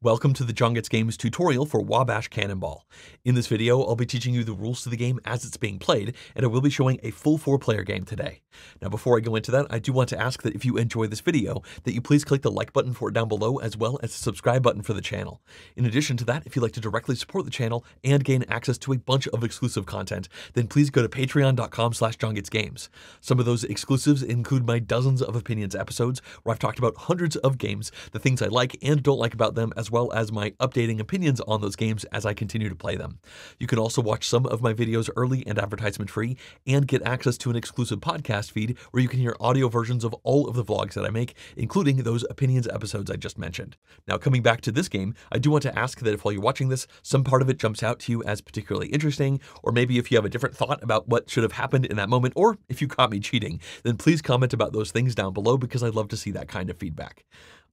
Welcome to the Jon Games tutorial for Wabash Cannonball. In this video, I'll be teaching you the rules to the game as it's being played, and I will be showing a full four-player game today. Now before I go into that, I do want to ask that if you enjoy this video, that you please click the like button for it down below as well as the subscribe button for the channel. In addition to that, if you'd like to directly support the channel and gain access to a bunch of exclusive content, then please go to patreon.com slash jongetsgames. Some of those exclusives include my dozens of opinions episodes, where I've talked about hundreds of games, the things I like and don't like about them, as well as my updating opinions on those games as I continue to play them. You can also watch some of my videos early and advertisement free and get access to an exclusive podcast feed where you can hear audio versions of all of the vlogs that I make, including those opinions episodes I just mentioned. Now, coming back to this game, I do want to ask that if while you're watching this, some part of it jumps out to you as particularly interesting, or maybe if you have a different thought about what should have happened in that moment, or if you caught me cheating, then please comment about those things down below because I'd love to see that kind of feedback.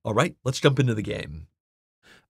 All right, let's jump into the game.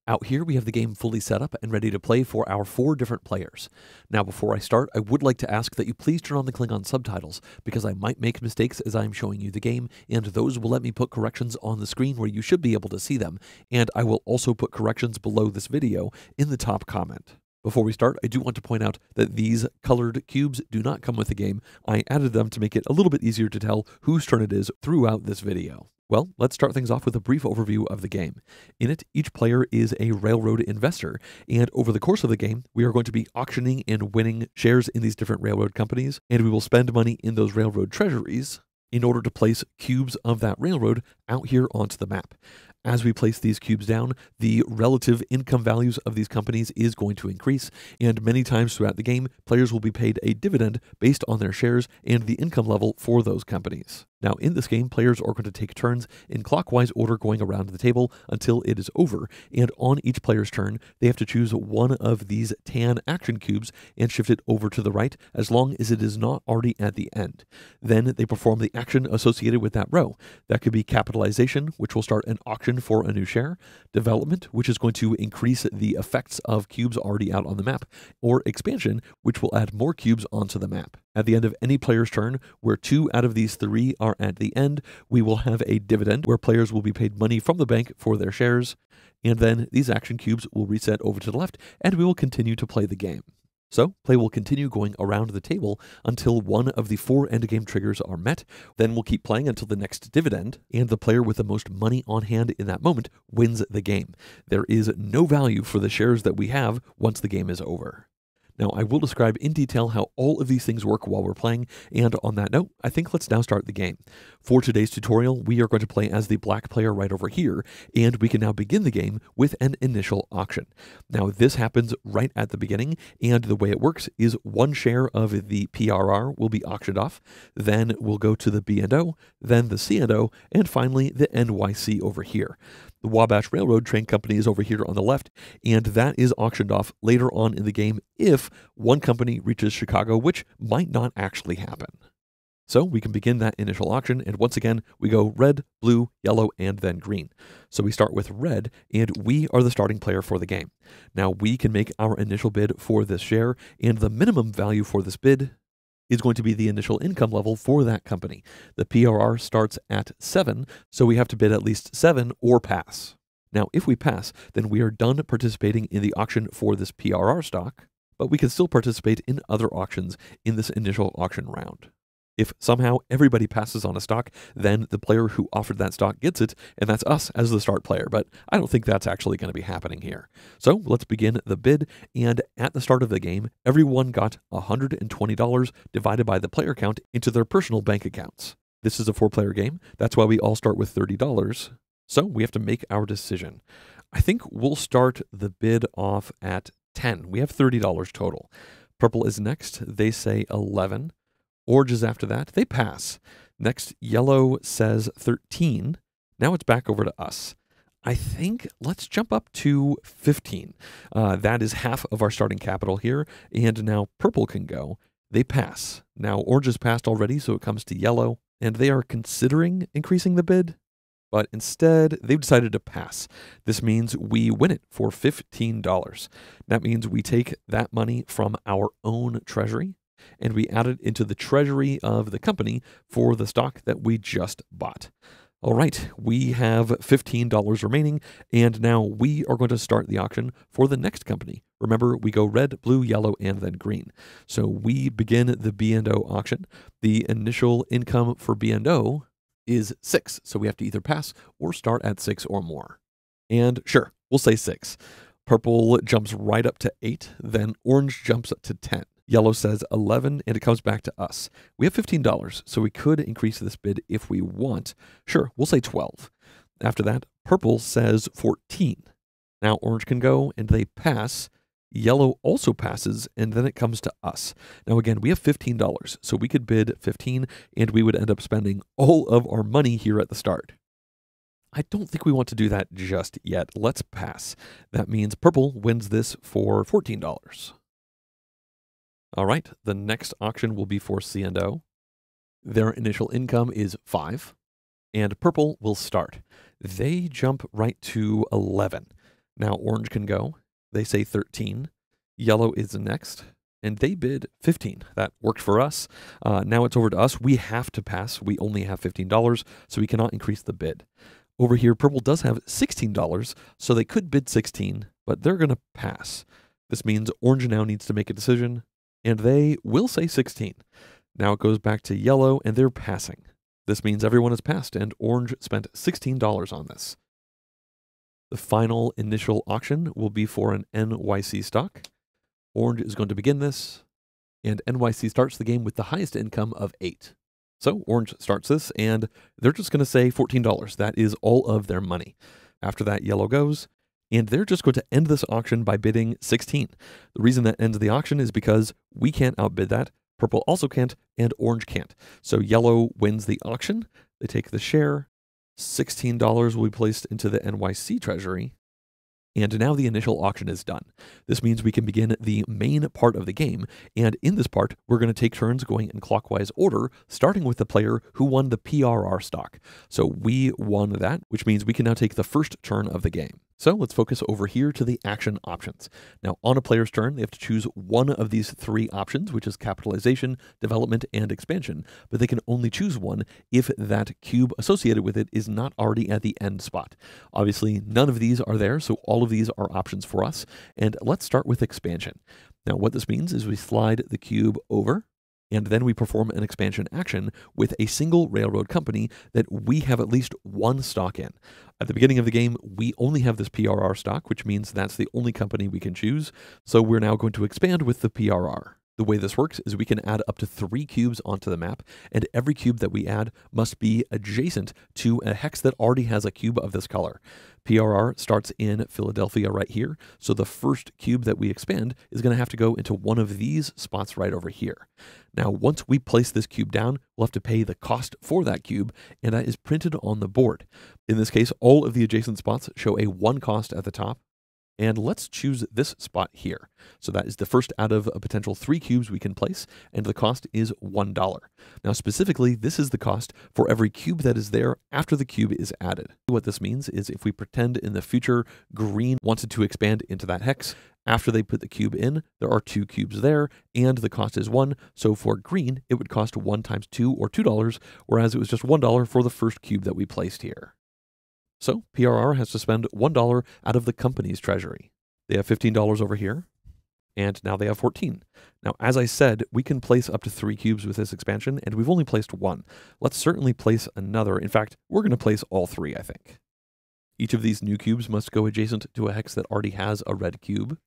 Out here, we have the game fully set up and ready to play for our four different players. Now, before I start, I would like to ask that you please turn on the Klingon subtitles, because I might make mistakes as I'm showing you the game, and those will let me put corrections on the screen where you should be able to see them, and I will also put corrections below this video in the top comment. Before we start, I do want to point out that these colored cubes do not come with the game. I added them to make it a little bit easier to tell whose turn it is throughout this video. Well, let's start things off with a brief overview of the game. In it, each player is a railroad investor, and over the course of the game, we are going to be auctioning and winning shares in these different railroad companies, and we will spend money in those railroad treasuries in order to place cubes of that railroad out here onto the map. As we place these cubes down, the relative income values of these companies is going to increase, and many times throughout the game, players will be paid a dividend based on their shares and the income level for those companies. Now, in this game, players are going to take turns in clockwise order going around the table until it is over, and on each player's turn, they have to choose one of these tan action cubes and shift it over to the right as long as it is not already at the end. Then they perform the action associated with that row. That could be capitalization, which will start an auction for a new share, development, which is going to increase the effects of cubes already out on the map, or expansion, which will add more cubes onto the map. At the end of any player's turn, where two out of these three are at the end, we will have a dividend where players will be paid money from the bank for their shares. And then these action cubes will reset over to the left, and we will continue to play the game. So, play will continue going around the table until one of the four endgame triggers are met. Then we'll keep playing until the next dividend, and the player with the most money on hand in that moment wins the game. There is no value for the shares that we have once the game is over. Now, I will describe in detail how all of these things work while we're playing, and on that note, I think let's now start the game. For today's tutorial, we are going to play as the black player right over here, and we can now begin the game with an initial auction. Now, this happens right at the beginning, and the way it works is one share of the PRR will be auctioned off, then we'll go to the B&O, then the C&O, and finally the NYC over here. The Wabash Railroad Train Company is over here on the left, and that is auctioned off later on in the game if one company reaches Chicago, which might not actually happen. So we can begin that initial auction, and once again, we go red, blue, yellow, and then green. So we start with red, and we are the starting player for the game. Now we can make our initial bid for this share, and the minimum value for this bid is going to be the initial income level for that company. The PRR starts at 7, so we have to bid at least 7 or pass. Now, if we pass, then we are done participating in the auction for this PRR stock, but we can still participate in other auctions in this initial auction round. If somehow everybody passes on a stock, then the player who offered that stock gets it, and that's us as the start player. But I don't think that's actually going to be happening here. So let's begin the bid. And at the start of the game, everyone got $120 divided by the player count into their personal bank accounts. This is a four player game. That's why we all start with $30. So we have to make our decision. I think we'll start the bid off at 10. We have $30 total. Purple is next. They say 11. Orange is after that. They pass. Next, yellow says 13. Now it's back over to us. I think let's jump up to 15. Uh, that is half of our starting capital here. And now purple can go. They pass. Now orange has passed already, so it comes to yellow. And they are considering increasing the bid, but instead they've decided to pass. This means we win it for $15. That means we take that money from our own treasury and we add it into the treasury of the company for the stock that we just bought. All right, we have $15 remaining, and now we are going to start the auction for the next company. Remember, we go red, blue, yellow, and then green. So we begin the B&O auction. The initial income for B&O is six, so we have to either pass or start at six or more. And sure, we'll say six. Purple jumps right up to eight, then orange jumps up to 10. Yellow says 11, and it comes back to us. We have $15, so we could increase this bid if we want. Sure, we'll say 12. After that, purple says 14. Now orange can go, and they pass. Yellow also passes, and then it comes to us. Now, again, we have $15, so we could bid 15, and we would end up spending all of our money here at the start. I don't think we want to do that just yet. Let's pass. That means purple wins this for $14. All right, the next auction will be for C&O. Their initial income is 5, and purple will start. They jump right to 11. Now orange can go. They say 13. Yellow is next, and they bid 15. That worked for us. Uh, now it's over to us. We have to pass. We only have $15, so we cannot increase the bid. Over here, purple does have $16, so they could bid 16, but they're going to pass. This means orange now needs to make a decision and they will say 16. Now it goes back to yellow, and they're passing. This means everyone has passed, and orange spent $16 on this. The final initial auction will be for an NYC stock. Orange is going to begin this, and NYC starts the game with the highest income of 8. So Orange starts this, and they're just going to say $14. That is all of their money. After that, Yellow goes, and they're just going to end this auction by bidding 16. The reason that ends the auction is because we can't outbid that, purple also can't, and orange can't. So yellow wins the auction. They take the share. $16 will be placed into the NYC treasury. And now the initial auction is done. This means we can begin the main part of the game, and in this part, we're going to take turns going in clockwise order, starting with the player who won the PRR stock. So we won that, which means we can now take the first turn of the game. So let's focus over here to the action options. Now, on a player's turn, they have to choose one of these three options, which is capitalization, development, and expansion, but they can only choose one if that cube associated with it is not already at the end spot. Obviously, none of these are there, so all of these are options for us. And let's start with expansion. Now, what this means is we slide the cube over and then we perform an expansion action with a single railroad company that we have at least one stock in. At the beginning of the game, we only have this PRR stock, which means that's the only company we can choose. So we're now going to expand with the PRR. The way this works is we can add up to three cubes onto the map, and every cube that we add must be adjacent to a hex that already has a cube of this color. PRR starts in Philadelphia right here, so the first cube that we expand is going to have to go into one of these spots right over here. Now, once we place this cube down, we'll have to pay the cost for that cube, and that is printed on the board. In this case, all of the adjacent spots show a one cost at the top, and let's choose this spot here. So that is the first out of a potential three cubes we can place, and the cost is $1. Now specifically, this is the cost for every cube that is there after the cube is added. What this means is if we pretend in the future green wanted to expand into that hex, after they put the cube in, there are two cubes there, and the cost is one. So for green, it would cost one times two or $2, whereas it was just $1 for the first cube that we placed here. So PRR has to spend $1 out of the company's treasury. They have $15 over here, and now they have 14. Now, as I said, we can place up to three cubes with this expansion, and we've only placed one. Let's certainly place another. In fact, we're going to place all three, I think. Each of these new cubes must go adjacent to a hex that already has a red cube.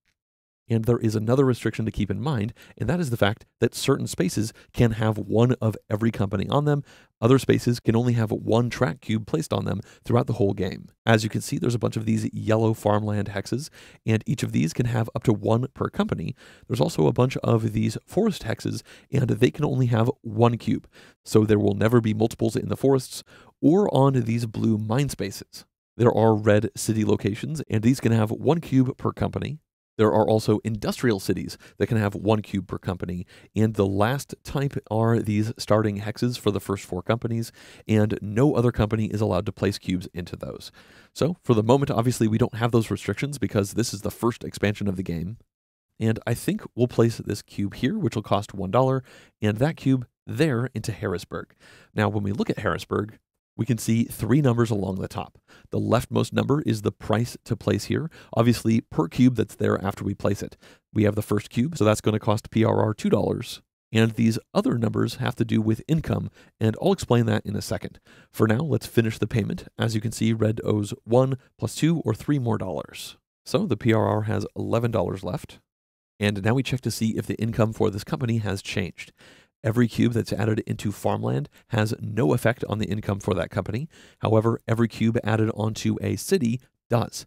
And there is another restriction to keep in mind, and that is the fact that certain spaces can have one of every company on them. Other spaces can only have one track cube placed on them throughout the whole game. As you can see, there's a bunch of these yellow farmland hexes, and each of these can have up to one per company. There's also a bunch of these forest hexes, and they can only have one cube. So there will never be multiples in the forests or on these blue mine spaces. There are red city locations, and these can have one cube per company. There are also industrial cities that can have one cube per company. And the last type are these starting hexes for the first four companies, and no other company is allowed to place cubes into those. So for the moment, obviously, we don't have those restrictions because this is the first expansion of the game. And I think we'll place this cube here, which will cost $1, and that cube there into Harrisburg. Now, when we look at Harrisburg, we can see three numbers along the top. The leftmost number is the price to place here, obviously per cube that's there after we place it. We have the first cube, so that's going to cost PRR $2. And these other numbers have to do with income, and I'll explain that in a second. For now, let's finish the payment. As you can see, red owes 1 plus 2 or 3 more dollars. So the PRR has $11 left. And now we check to see if the income for this company has changed. Every cube that's added into farmland has no effect on the income for that company. However, every cube added onto a city does.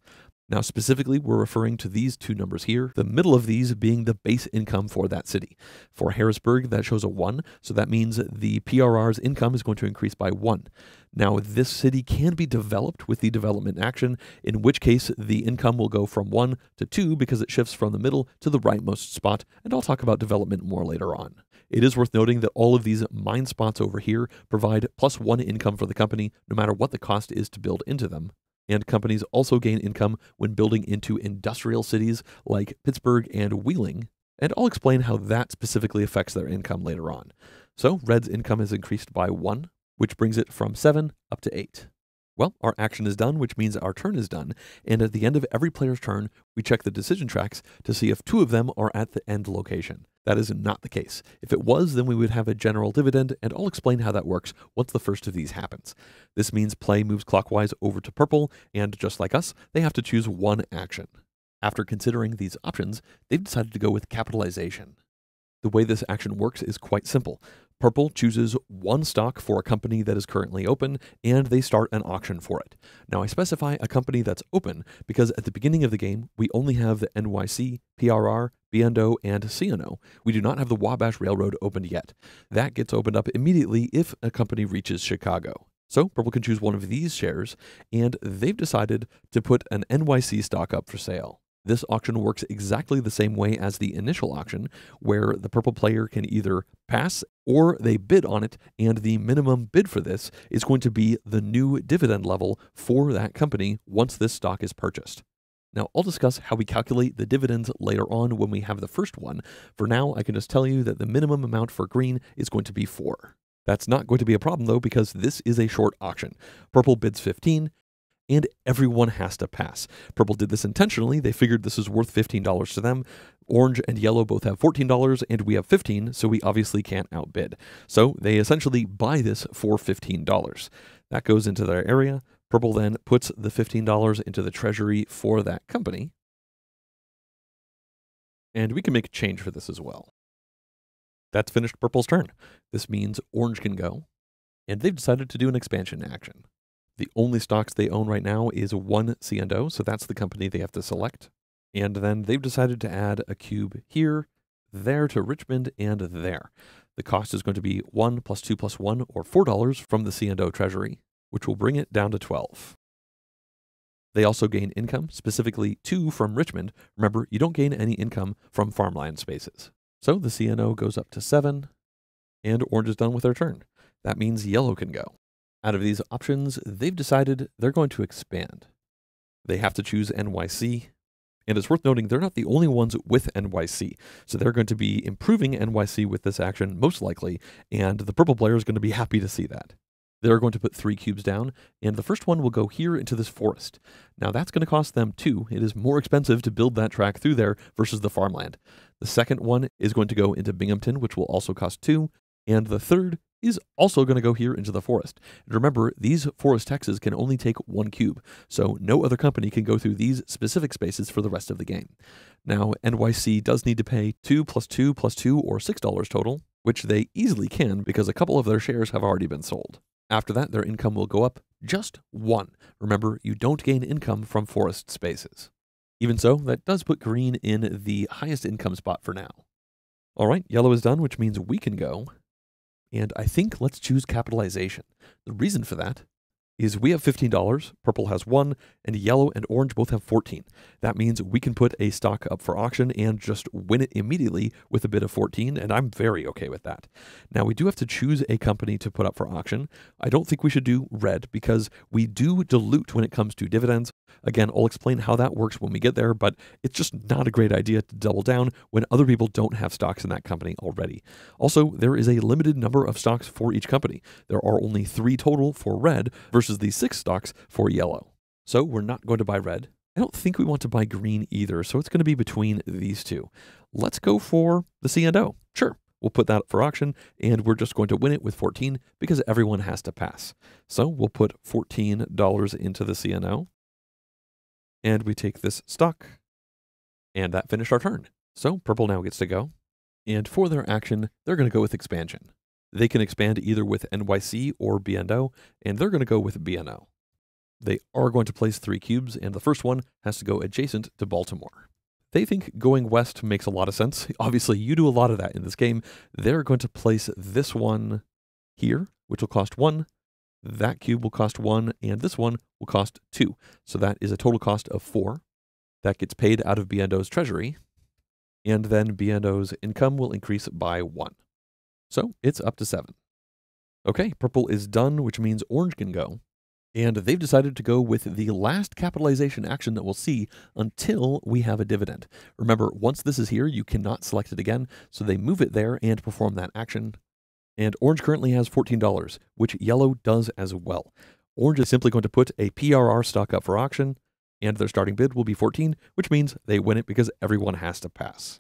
Now, specifically, we're referring to these two numbers here, the middle of these being the base income for that city. For Harrisburg, that shows a 1, so that means the PRR's income is going to increase by 1. Now, this city can be developed with the development action, in which case the income will go from 1 to 2 because it shifts from the middle to the rightmost spot, and I'll talk about development more later on. It is worth noting that all of these mine spots over here provide plus 1 income for the company, no matter what the cost is to build into them and companies also gain income when building into industrial cities like Pittsburgh and Wheeling, and I'll explain how that specifically affects their income later on. So, Red's income has increased by 1, which brings it from 7 up to 8. Well, our action is done, which means our turn is done, and at the end of every player's turn, we check the decision tracks to see if two of them are at the end location. That is not the case. If it was, then we would have a general dividend, and I'll explain how that works once the first of these happens. This means play moves clockwise over to purple, and just like us, they have to choose one action. After considering these options, they've decided to go with capitalization. The way this action works is quite simple. Purple chooses one stock for a company that is currently open, and they start an auction for it. Now, I specify a company that's open because at the beginning of the game, we only have the NYC, PRR, B&O, and C&O. We do not have the Wabash Railroad opened yet. That gets opened up immediately if a company reaches Chicago. So, Purple can choose one of these shares, and they've decided to put an NYC stock up for sale. This auction works exactly the same way as the initial auction, where the purple player can either pass or they bid on it, and the minimum bid for this is going to be the new dividend level for that company once this stock is purchased. Now, I'll discuss how we calculate the dividends later on when we have the first one. For now, I can just tell you that the minimum amount for green is going to be 4. That's not going to be a problem though because this is a short auction. Purple bids 15, and everyone has to pass. Purple did this intentionally. They figured this is worth $15 to them. Orange and yellow both have $14 and we have 15, so we obviously can't outbid. So they essentially buy this for $15. That goes into their area. Purple then puts the $15 into the treasury for that company. And we can make a change for this as well. That's finished Purple's turn. This means Orange can go. And they've decided to do an expansion action. The only stocks they own right now is one C&O, so that's the company they have to select. And then they've decided to add a cube here, there to Richmond, and there. The cost is going to be 1 plus 2 plus 1, or $4 from the C&O treasury, which will bring it down to 12. They also gain income, specifically 2 from Richmond. Remember, you don't gain any income from farmland spaces. So the C&O goes up to 7, and orange is done with their turn. That means yellow can go. Out of these options, they've decided they're going to expand. They have to choose NYC, and it's worth noting they're not the only ones with NYC. So they're going to be improving NYC with this action, most likely, and the purple player is going to be happy to see that. They're going to put three cubes down, and the first one will go here into this forest. Now that's going to cost them two. It is more expensive to build that track through there versus the farmland. The second one is going to go into Binghamton, which will also cost two. And the third is also going to go here into the forest. And remember, these forest hexes can only take one cube, so no other company can go through these specific spaces for the rest of the game. Now, NYC does need to pay 2 plus 2 plus 2 or $6 total, which they easily can because a couple of their shares have already been sold. After that, their income will go up just one. Remember, you don't gain income from forest spaces. Even so, that does put green in the highest income spot for now. All right, yellow is done, which means we can go. And I think let's choose capitalization. The reason for that is we have $15, purple has 1, and yellow and orange both have 14. That means we can put a stock up for auction and just win it immediately with a bid of 14, and I'm very okay with that. Now, we do have to choose a company to put up for auction. I don't think we should do red because we do dilute when it comes to dividends. Again, I'll explain how that works when we get there, but it's just not a great idea to double down when other people don't have stocks in that company already. Also, there is a limited number of stocks for each company. There are only three total for red versus the six stocks for yellow. So we're not going to buy red. I don't think we want to buy green either, so it's going to be between these two. Let's go for the C and O. Sure, We'll put that up for auction and we're just going to win it with 14 because everyone has to pass. So we'll put $14 into the C&O and we take this stock and that finished our turn. So purple now gets to go. And for their action, they're going to go with expansion. They can expand either with NYC or B&O, and they're going to go with B&O. They are going to place three cubes, and the first one has to go adjacent to Baltimore. They think going west makes a lot of sense. Obviously, you do a lot of that in this game. They're going to place this one here, which will cost one. That cube will cost one, and this one will cost two. So that is a total cost of four. That gets paid out of B&O's treasury, and then B&O's income will increase by one. So it's up to seven. Okay, purple is done, which means orange can go. And they've decided to go with the last capitalization action that we'll see until we have a dividend. Remember, once this is here, you cannot select it again, so they move it there and perform that action. And orange currently has $14, which yellow does as well. Orange is simply going to put a PRR stock up for auction, and their starting bid will be 14, which means they win it because everyone has to pass.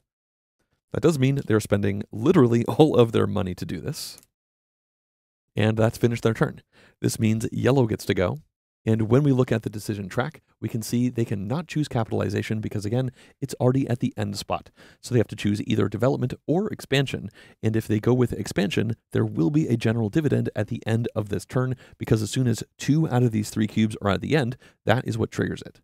That does mean they're spending literally all of their money to do this and that's finished their turn. This means yellow gets to go. And when we look at the decision track, we can see they cannot choose capitalization because, again, it's already at the end spot. So they have to choose either development or expansion. And if they go with expansion, there will be a general dividend at the end of this turn because as soon as two out of these three cubes are at the end, that is what triggers it.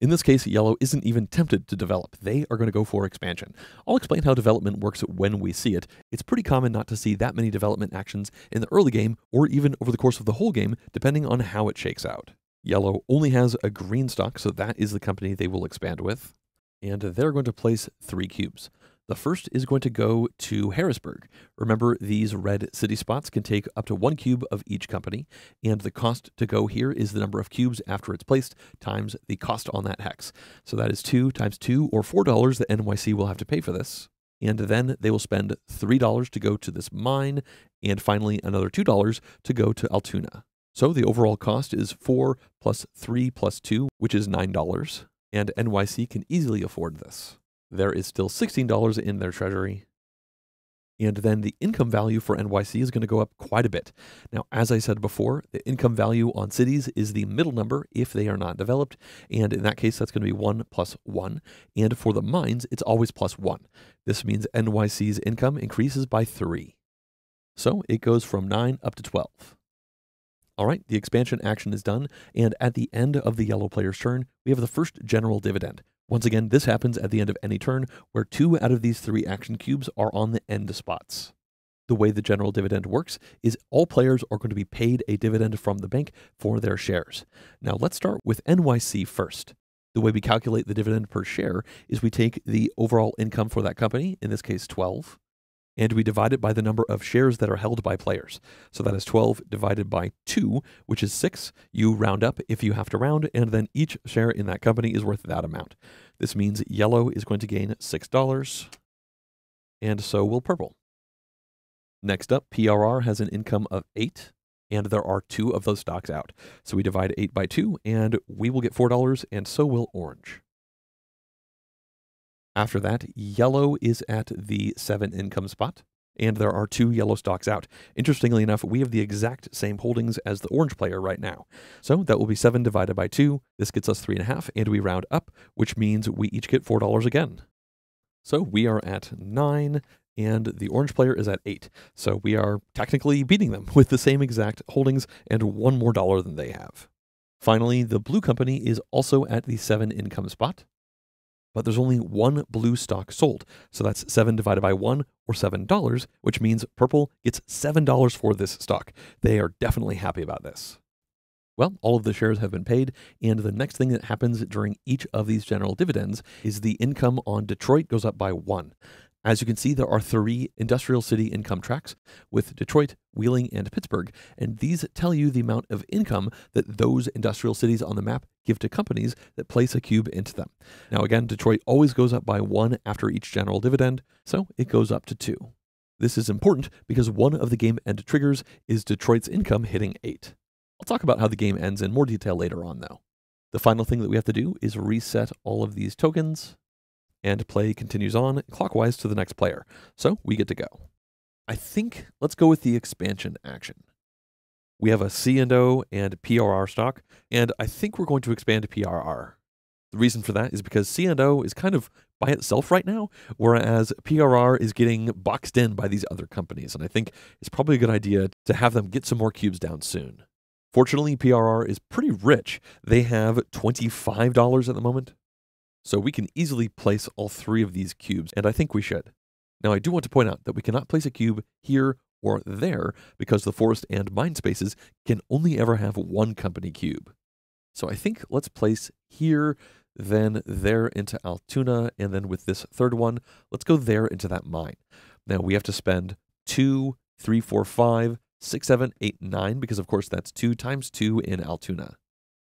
In this case, yellow isn't even tempted to develop. They are going to go for expansion. I'll explain how development works when we see it. It's pretty common not to see that many development actions in the early game or even over the course of the whole game, depending on how it shakes out. Yellow only has a green stock, so that is the company they will expand with. And they're going to place three cubes. The first is going to go to Harrisburg. Remember, these red city spots can take up to one cube of each company, and the cost to go here is the number of cubes after it's placed times the cost on that hex. So that is 2 times 2 or $4 that NYC will have to pay for this. And then they will spend $3 to go to this mine, and finally another $2 to go to Altoona. So the overall cost is 4 plus 3 plus 2, which is $9, and NYC can easily afford this. There is still $16 in their treasury. And then the income value for NYC is going to go up quite a bit. Now, as I said before, the income value on cities is the middle number if they are not developed. And in that case, that's going to be 1 plus 1. And for the mines, it's always plus 1. This means NYC's income increases by 3. So it goes from 9 up to 12. All right, the expansion action is done, and at the end of the yellow player's turn, we have the first general dividend, once again, this happens at the end of any turn where two out of these three action cubes are on the end spots. The way the general dividend works is all players are going to be paid a dividend from the bank for their shares. Now let's start with NYC first. The way we calculate the dividend per share is we take the overall income for that company, in this case 12, and we divide it by the number of shares that are held by players. So that is 12 divided by 2, which is 6. You round up if you have to round, and then each share in that company is worth that amount. This means yellow is going to gain $6, and so will purple. Next up, PRR has an income of 8, and there are two of those stocks out. So we divide 8 by 2, and we will get $4, and so will orange. After that, yellow is at the seven income spot, and there are two yellow stocks out. Interestingly enough, we have the exact same holdings as the orange player right now. So that will be seven divided by two. This gets us three and a half, and we round up, which means we each get $4 again. So we are at nine, and the orange player is at eight. So we are technically beating them with the same exact holdings and one more dollar than they have. Finally, the blue company is also at the seven income spot but there's only one blue stock sold. So that's 7 divided by 1 or $7, which means purple gets $7 for this stock. They are definitely happy about this. Well, all of the shares have been paid, and the next thing that happens during each of these general dividends is the income on Detroit goes up by 1. As you can see, there are three industrial city income tracks with Detroit, Wheeling, and Pittsburgh, and these tell you the amount of income that those industrial cities on the map give to companies that place a cube into them. Now, again, Detroit always goes up by one after each general dividend, so it goes up to two. This is important because one of the game end triggers is Detroit's income hitting 8. I'll talk about how the game ends in more detail later on, though. The final thing that we have to do is reset all of these tokens and play continues on clockwise to the next player. So we get to go. I think let's go with the expansion action. We have a C and O and PRR stock, and I think we're going to expand PRR. The reason for that is because C and O is kind of by itself right now, whereas PRR is getting boxed in by these other companies, and I think it's probably a good idea to have them get some more cubes down soon. Fortunately, PRR is pretty rich. They have $25 at the moment, so we can easily place all three of these cubes, and I think we should. Now, I do want to point out that we cannot place a cube here or there because the forest and mine spaces can only ever have one company cube. So I think let's place here, then there into Altoona, and then with this third one, let's go there into that mine. Now we have to spend two, three, four, five, six, seven, eight, nine, because of course that's two times two in Altoona.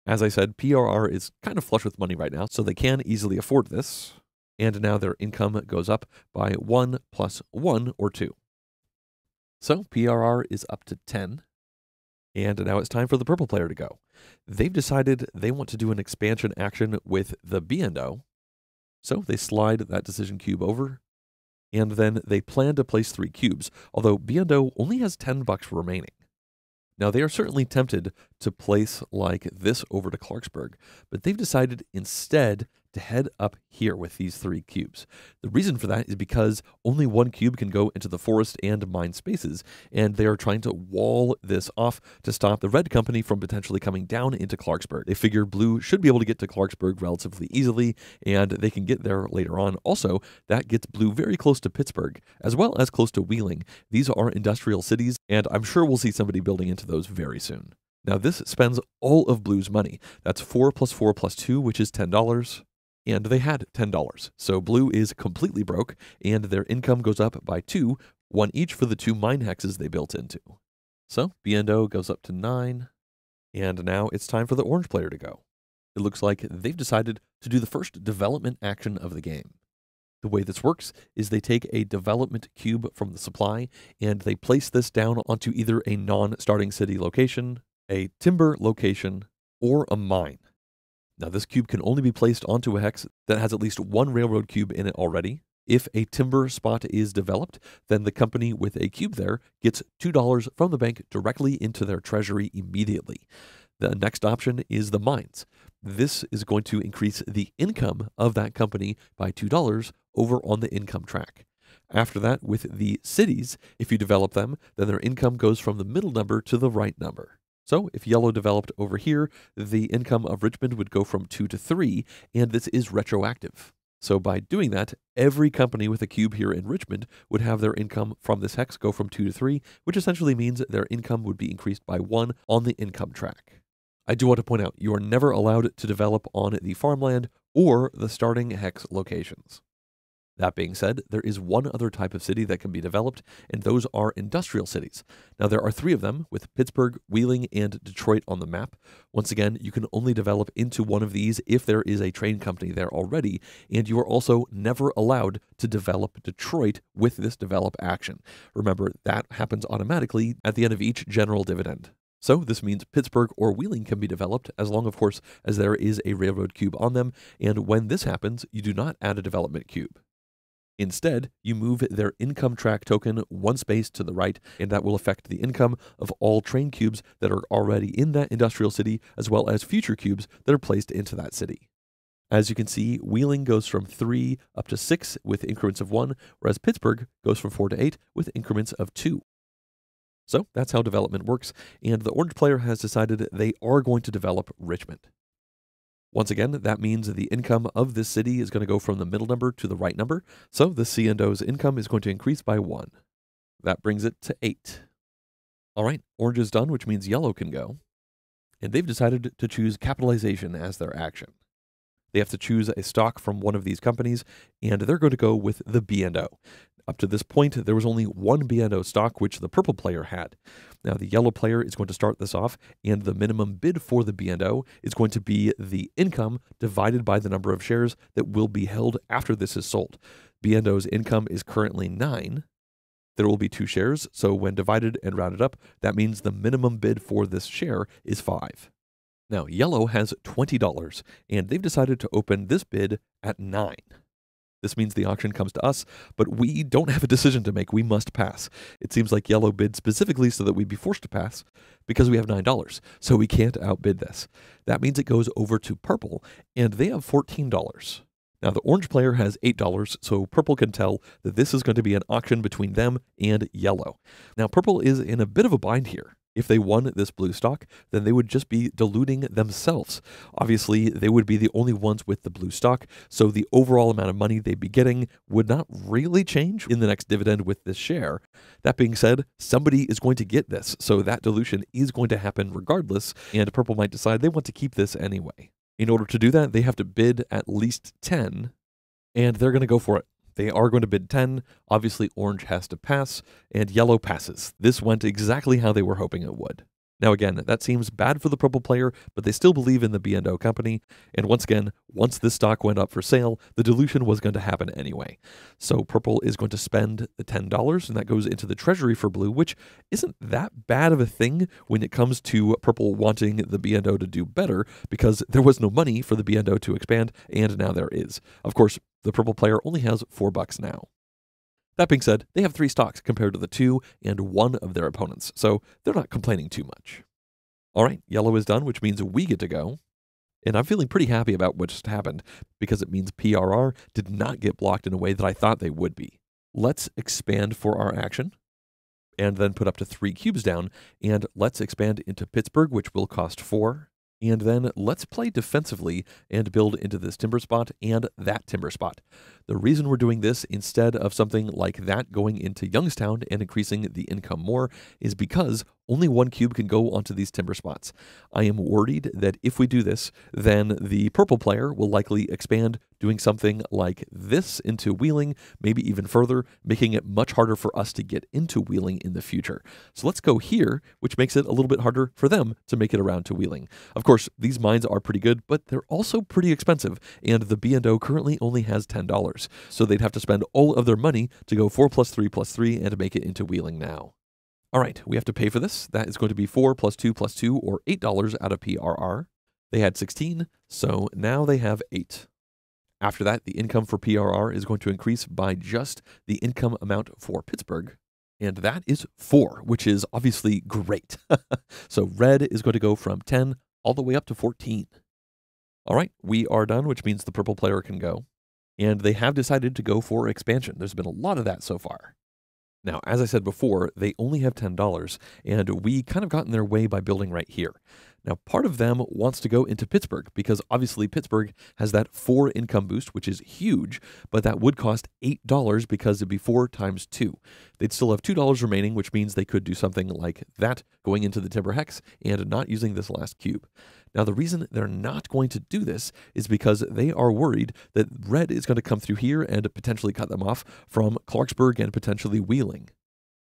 As I said, PRR is kind of flush with money right now, so they can easily afford this. And now their income goes up by 1 plus 1 or 2. So PRR is up to 10. And now it's time for the purple player to go. They've decided they want to do an expansion action with the B&O. So they slide that decision cube over. And then they plan to place three cubes, although B&O only has 10 bucks remaining. Now, they are certainly tempted to place like this over to Clarksburg, but they've decided instead to head up here with these three cubes. The reason for that is because only one cube can go into the forest and mine spaces, and they are trying to wall this off to stop the red company from potentially coming down into Clarksburg. They figure blue should be able to get to Clarksburg relatively easily, and they can get there later on. Also, that gets blue very close to Pittsburgh, as well as close to Wheeling. These are industrial cities, and I'm sure we'll see somebody building into those very soon. Now, this spends all of Blue's money. That's 4 plus 4 plus 2, which is $10 and they had $10. So Blue is completely broke, and their income goes up by two, one each for the two mine hexes they built into. So B&O goes up to nine, and now it's time for the orange player to go. It looks like they've decided to do the first development action of the game. The way this works is they take a development cube from the supply and they place this down onto either a non starting city location, a timber location, or a mine. Now, this cube can only be placed onto a hex that has at least one railroad cube in it already. If a timber spot is developed, then the company with a cube there gets $2 from the bank directly into their treasury immediately. The next option is the mines. This is going to increase the income of that company by $2 over on the income track. After that, with the cities, if you develop them, then their income goes from the middle number to the right number. So if yellow developed over here, the income of Richmond would go from 2 to 3, and this is retroactive. So by doing that, every company with a cube here in Richmond would have their income from this hex go from 2 to 3, which essentially means their income would be increased by 1 on the income track. I do want to point out you are never allowed to develop on the farmland or the starting hex locations. That being said, there is one other type of city that can be developed, and those are industrial cities. Now, there are three of them, with Pittsburgh, Wheeling, and Detroit on the map. Once again, you can only develop into one of these if there is a train company there already, and you are also never allowed to develop Detroit with this develop action. Remember, that happens automatically at the end of each general dividend. So this means Pittsburgh or Wheeling can be developed as long, of course, as there is a railroad cube on them. And when this happens, you do not add a development cube. Instead, you move their income track token one space to the right, and that will affect the income of all train cubes that are already in that industrial city, as well as future cubes that are placed into that city. As you can see, Wheeling goes from 3 up to 6 with increments of 1, whereas Pittsburgh goes from 4 to 8 with increments of 2. So that's how development works, and the orange player has decided they are going to develop Richmond. Once again, that means the income of this city is going to go from the middle number to the right number. So the C and O's income is going to increase by one. That brings it to eight. All right, orange is done, which means yellow can go. And they've decided to choose capitalization as their action. They have to choose a stock from one of these companies, and they're going to go with the B&O. Up to this point, there was only one B&O stock, which the purple player had. Now, the yellow player is going to start this off, and the minimum bid for the B&O is going to be the income divided by the number of shares that will be held after this is sold. B&O's income is currently 9. There will be two shares, so when divided and rounded up, that means the minimum bid for this share is 5. Now, yellow has $20, and they've decided to open this bid at 9. This means the auction comes to us, but we don't have a decision to make. We must pass. It seems like Yellow bid specifically so that we'd be forced to pass because we have $9. So we can't outbid this. That means it goes over to Purple, and they have $14. Now, the orange player has $8, so Purple can tell that this is going to be an auction between them and Yellow. Now, Purple is in a bit of a bind here. If they won this blue stock, then they would just be diluting themselves. Obviously, they would be the only ones with the blue stock, so the overall amount of money they'd be getting would not really change in the next dividend with this share. That being said, somebody is going to get this, so that dilution is going to happen regardless, and Purple might decide they want to keep this anyway. In order to do that, they have to bid at least 10, and they're going to go for it. They are going to bid 10. Obviously, orange has to pass, and yellow passes. This went exactly how they were hoping it would. Now, again, that seems bad for the purple player, but they still believe in the B&O company. And once again, once this stock went up for sale, the dilution was going to happen anyway. So purple is going to spend the $10, and that goes into the treasury for blue, which isn't that bad of a thing when it comes to purple wanting the B&O to do better, because there was no money for the B&O to expand, and now there is. Of course, the purple player only has four bucks now. That being said, they have three stocks compared to the two and one of their opponents, so they're not complaining too much. All right, yellow is done, which means we get to go. And I'm feeling pretty happy about what just happened because it means PRR did not get blocked in a way that I thought they would be. Let's expand for our action and then put up to three cubes down. And let's expand into Pittsburgh, which will cost four. And then let's play defensively and build into this timber spot and that timber spot. The reason we're doing this instead of something like that going into Youngstown and increasing the income more is because only one cube can go onto these timber spots. I am worried that if we do this, then the purple player will likely expand doing something like this into wheeling, maybe even further, making it much harder for us to get into wheeling in the future. So let's go here, which makes it a little bit harder for them to make it around to wheeling. Of course, these mines are pretty good, but they're also pretty expensive, and the B&O currently only has $10. So they'd have to spend all of their money to go 4 plus 3 plus 3 and make it into wheeling now. All right, we have to pay for this. That is going to be 4 plus 2 plus 2 or $8 out of PRR. They had 16, so now they have 8. After that, the income for PRR is going to increase by just the income amount for Pittsburgh. And that is 4, which is obviously great. so red is going to go from 10 all the way up to 14. All right, we are done, which means the purple player can go and they have decided to go for expansion. There's been a lot of that so far. Now, as I said before, they only have $10, and we kind of got in their way by building right here. Now, part of them wants to go into Pittsburgh because obviously Pittsburgh has that four income boost, which is huge, but that would cost $8 because it'd be four times two. They'd still have $2 remaining, which means they could do something like that going into the Timber Hex and not using this last cube. Now, the reason they're not going to do this is because they are worried that red is going to come through here and potentially cut them off from Clarksburg and potentially Wheeling.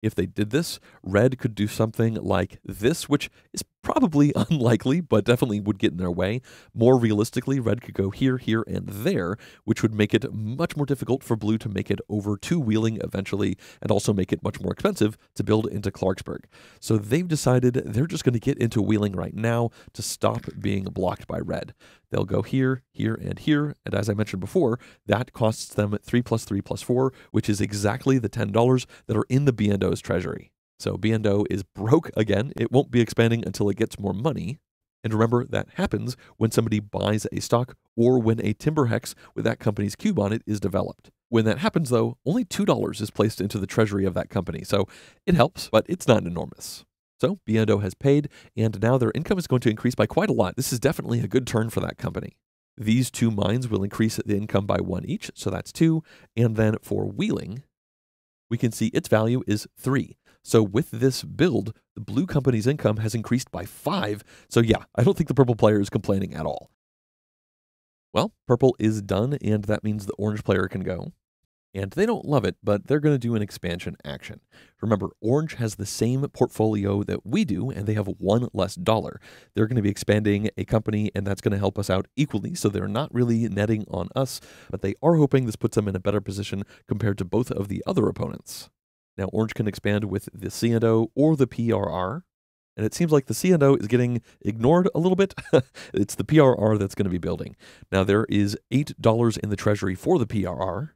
If they did this, red could do something like this, which is probably unlikely, but definitely would get in their way. More realistically, red could go here, here, and there, which would make it much more difficult for blue to make it over to Wheeling eventually, and also make it much more expensive to build into Clarksburg. So they've decided they're just going to get into Wheeling right now to stop being blocked by red. They'll go here, here, and here, and as I mentioned before, that costs them 3 plus 3 plus 4, which is exactly the $10 that are in the B&O's treasury. So B&O is broke again. It won't be expanding until it gets more money. And remember, that happens when somebody buys a stock or when a timber hex with that company's cube on it is developed. When that happens, though, only $2 is placed into the treasury of that company. So it helps, but it's not enormous. So B&O has paid, and now their income is going to increase by quite a lot. This is definitely a good turn for that company. These two mines will increase the income by one each, so that's two. And then for Wheeling, we can see its value is three. So with this build, the blue company's income has increased by five. So yeah, I don't think the purple player is complaining at all. Well, purple is done, and that means the orange player can go. And they don't love it, but they're going to do an expansion action. Remember, Orange has the same portfolio that we do, and they have one less dollar. They're going to be expanding a company, and that's going to help us out equally, so they're not really netting on us, but they are hoping this puts them in a better position compared to both of the other opponents. Now, Orange can expand with the C&O or the PRR, and it seems like the C&O is getting ignored a little bit. it's the PRR that's going to be building. Now, there is $8 in the treasury for the PRR,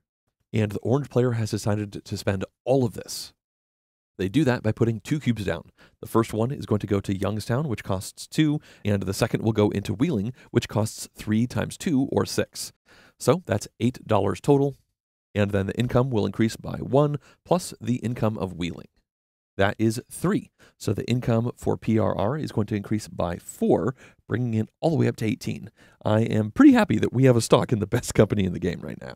and the orange player has decided to spend all of this. They do that by putting two cubes down. The first one is going to go to Youngstown, which costs two, and the second will go into Wheeling, which costs three times two, or six. So that's $8 total, and then the income will increase by one plus the income of Wheeling. That is three. So the income for PRR is going to increase by four, bringing it all the way up to 18. I am pretty happy that we have a stock in the best company in the game right now.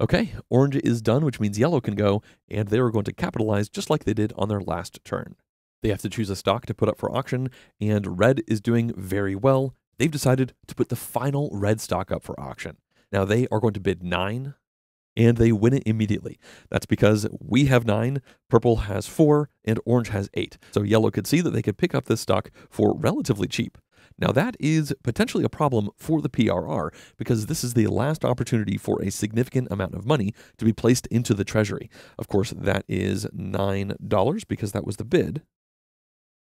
Okay, orange is done, which means yellow can go, and they are going to capitalize just like they did on their last turn. They have to choose a stock to put up for auction, and red is doing very well. They've decided to put the final red stock up for auction. Now they are going to bid nine, and they win it immediately. That's because we have nine, purple has four, and orange has eight. So yellow could see that they could pick up this stock for relatively cheap. Now, that is potentially a problem for the PRR because this is the last opportunity for a significant amount of money to be placed into the Treasury. Of course, that is $9 because that was the bid.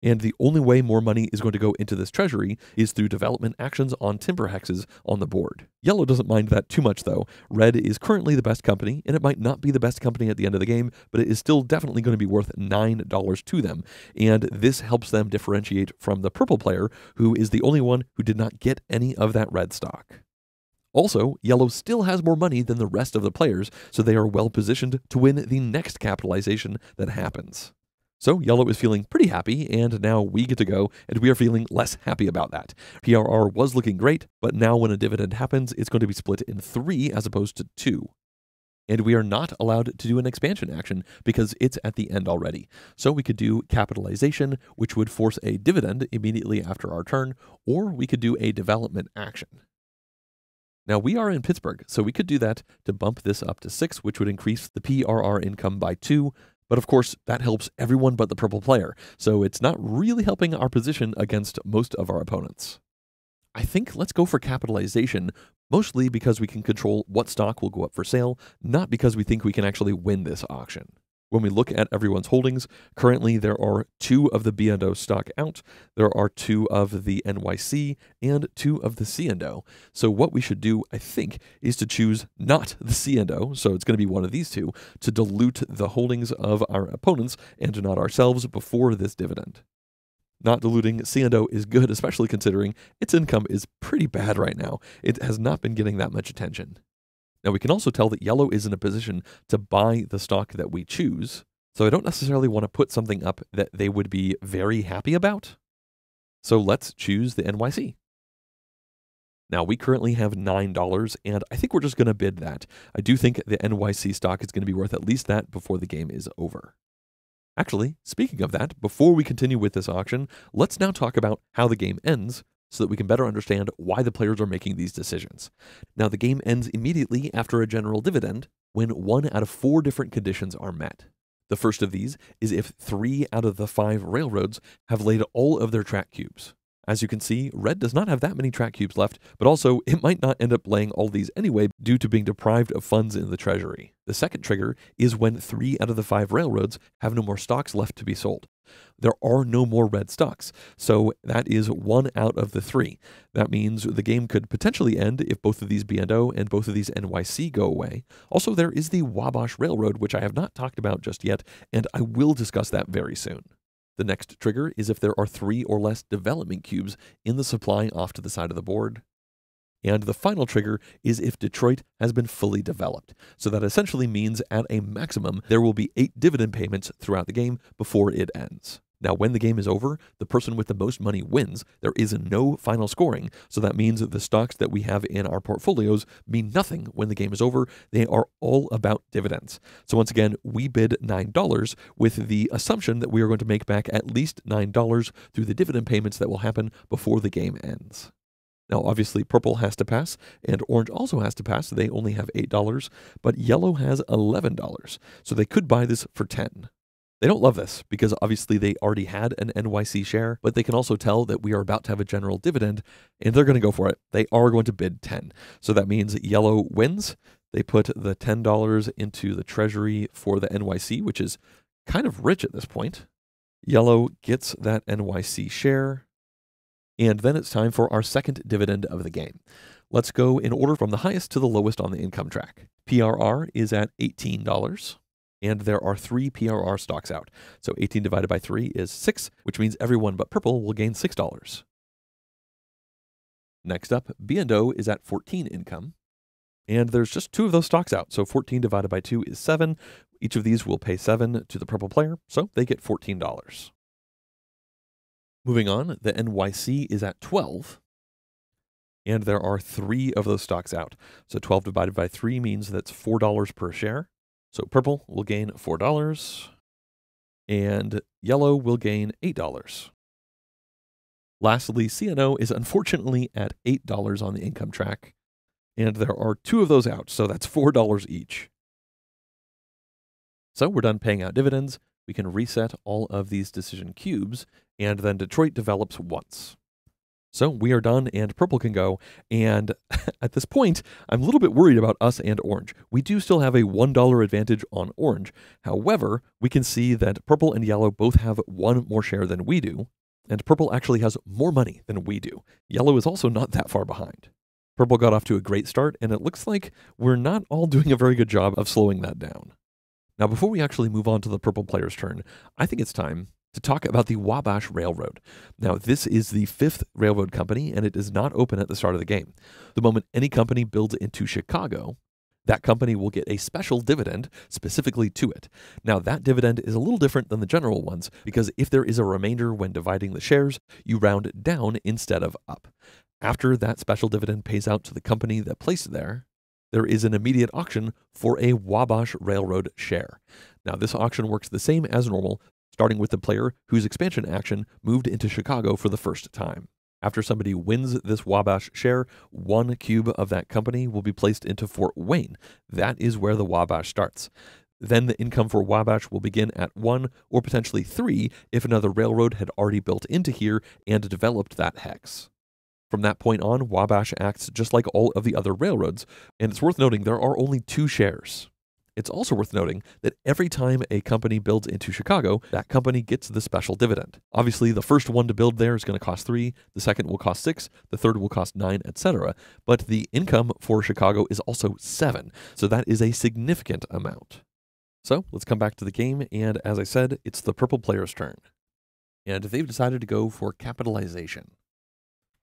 And the only way more money is going to go into this treasury is through development actions on timber hexes on the board. Yellow doesn't mind that too much though. Red is currently the best company, and it might not be the best company at the end of the game, but it is still definitely going to be worth $9 to them. And this helps them differentiate from the purple player, who is the only one who did not get any of that red stock. Also, yellow still has more money than the rest of the players, so they are well positioned to win the next capitalization that happens. So yellow is feeling pretty happy, and now we get to go, and we are feeling less happy about that. PRR was looking great, but now when a dividend happens, it's going to be split in three as opposed to two. And we are not allowed to do an expansion action because it's at the end already. So we could do capitalization, which would force a dividend immediately after our turn, or we could do a development action. Now we are in Pittsburgh, so we could do that to bump this up to six, which would increase the PRR income by two, but of course, that helps everyone but the purple player, so it's not really helping our position against most of our opponents. I think let's go for capitalization, mostly because we can control what stock will go up for sale, not because we think we can actually win this auction. When we look at everyone's holdings, currently there are two of the B&O stock out, there are two of the NYC, and two of the C&O. So what we should do, I think, is to choose not the C&O, so it's going to be one of these two, to dilute the holdings of our opponents and not ourselves before this dividend. Not diluting C&O is good, especially considering its income is pretty bad right now. It has not been getting that much attention. Now we can also tell that yellow is in a position to buy the stock that we choose. So I don't necessarily want to put something up that they would be very happy about. So let's choose the NYC. Now we currently have $9 and I think we're just going to bid that. I do think the NYC stock is going to be worth at least that before the game is over. Actually, speaking of that, before we continue with this auction, let's now talk about how the game ends so that we can better understand why the players are making these decisions. Now, the game ends immediately after a general dividend when one out of four different conditions are met. The first of these is if three out of the five railroads have laid all of their track cubes. As you can see, red does not have that many track cubes left, but also it might not end up laying all these anyway due to being deprived of funds in the treasury. The second trigger is when three out of the five railroads have no more stocks left to be sold. There are no more red stocks, so that is one out of the three. That means the game could potentially end if both of these B&O and both of these NYC go away. Also, there is the Wabash Railroad, which I have not talked about just yet, and I will discuss that very soon. The next trigger is if there are three or less development cubes in the supply off to the side of the board. And the final trigger is if Detroit has been fully developed. So that essentially means at a maximum, there will be eight dividend payments throughout the game before it ends. Now, when the game is over, the person with the most money wins. There is no final scoring, so that means the stocks that we have in our portfolios mean nothing when the game is over. They are all about dividends. So, once again, we bid $9 with the assumption that we are going to make back at least $9 through the dividend payments that will happen before the game ends. Now, obviously, purple has to pass, and orange also has to pass. They only have $8, but yellow has $11. So they could buy this for 10 they don't love this because obviously they already had an NYC share, but they can also tell that we are about to have a general dividend and they're going to go for it. They are going to bid 10. So that means yellow wins. They put the $10 into the treasury for the NYC, which is kind of rich at this point. Yellow gets that NYC share. And then it's time for our second dividend of the game. Let's go in order from the highest to the lowest on the income track. PRR is at $18 and there are three PRR stocks out. So 18 divided by 3 is 6, which means everyone but purple will gain $6. Next up, B&O is at 14 income, and there's just two of those stocks out. So 14 divided by 2 is 7. Each of these will pay 7 to the purple player, so they get $14. Moving on, the NYC is at 12, and there are three of those stocks out. So 12 divided by 3 means that's $4 per share. So purple will gain $4 and yellow will gain $8. Lastly, C&O is unfortunately at $8 on the income track, and there are two of those out, so that's $4 each. So we're done paying out dividends. We can reset all of these decision cubes, and then Detroit develops once. So we are done and purple can go. And at this point, I'm a little bit worried about us and orange. We do still have a $1 advantage on orange. However, we can see that purple and yellow both have one more share than we do. And purple actually has more money than we do. Yellow is also not that far behind. Purple got off to a great start, and it looks like we're not all doing a very good job of slowing that down. Now, before we actually move on to the purple player's turn, I think it's time to talk about the Wabash Railroad. Now, this is the fifth railroad company, and it is not open at the start of the game. The moment any company builds into Chicago, that company will get a special dividend specifically to it. Now, that dividend is a little different than the general ones because if there is a remainder when dividing the shares, you round down instead of up. After that special dividend pays out to the company that placed it there, there is an immediate auction for a Wabash Railroad share. Now, this auction works the same as normal, starting with the player whose expansion action moved into Chicago for the first time. After somebody wins this Wabash share, one cube of that company will be placed into Fort Wayne. That is where the Wabash starts. Then the income for Wabash will begin at one or potentially three if another railroad had already built into here and developed that hex. From that point on, Wabash acts just like all of the other railroads, and it's worth noting there are only two shares. It's also worth noting that every time a company builds into Chicago, that company gets the special dividend. Obviously, the first one to build there is going to cost three, the second will cost six, the third will cost nine, etc. But the income for Chicago is also seven, so that is a significant amount. So let's come back to the game, and as I said, it's the purple player's turn. And they've decided to go for capitalization.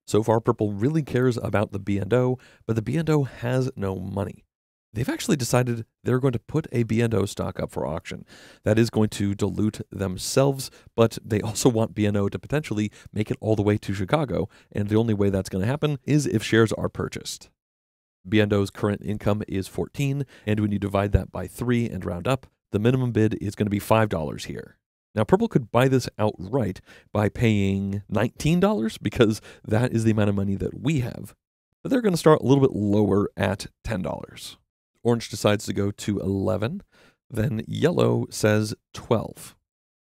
So far, Purple really cares about the B&O, but the B&O has no money they've actually decided they're going to put a B&O stock up for auction. That is going to dilute themselves, but they also want B&O to potentially make it all the way to Chicago, and the only way that's going to happen is if shares are purchased. B&O's current income is 14, and when you divide that by 3 and round up, the minimum bid is going to be $5 here. Now, Purple could buy this outright by paying $19 because that is the amount of money that we have. But they're going to start a little bit lower at $10. Orange decides to go to 11. Then yellow says 12.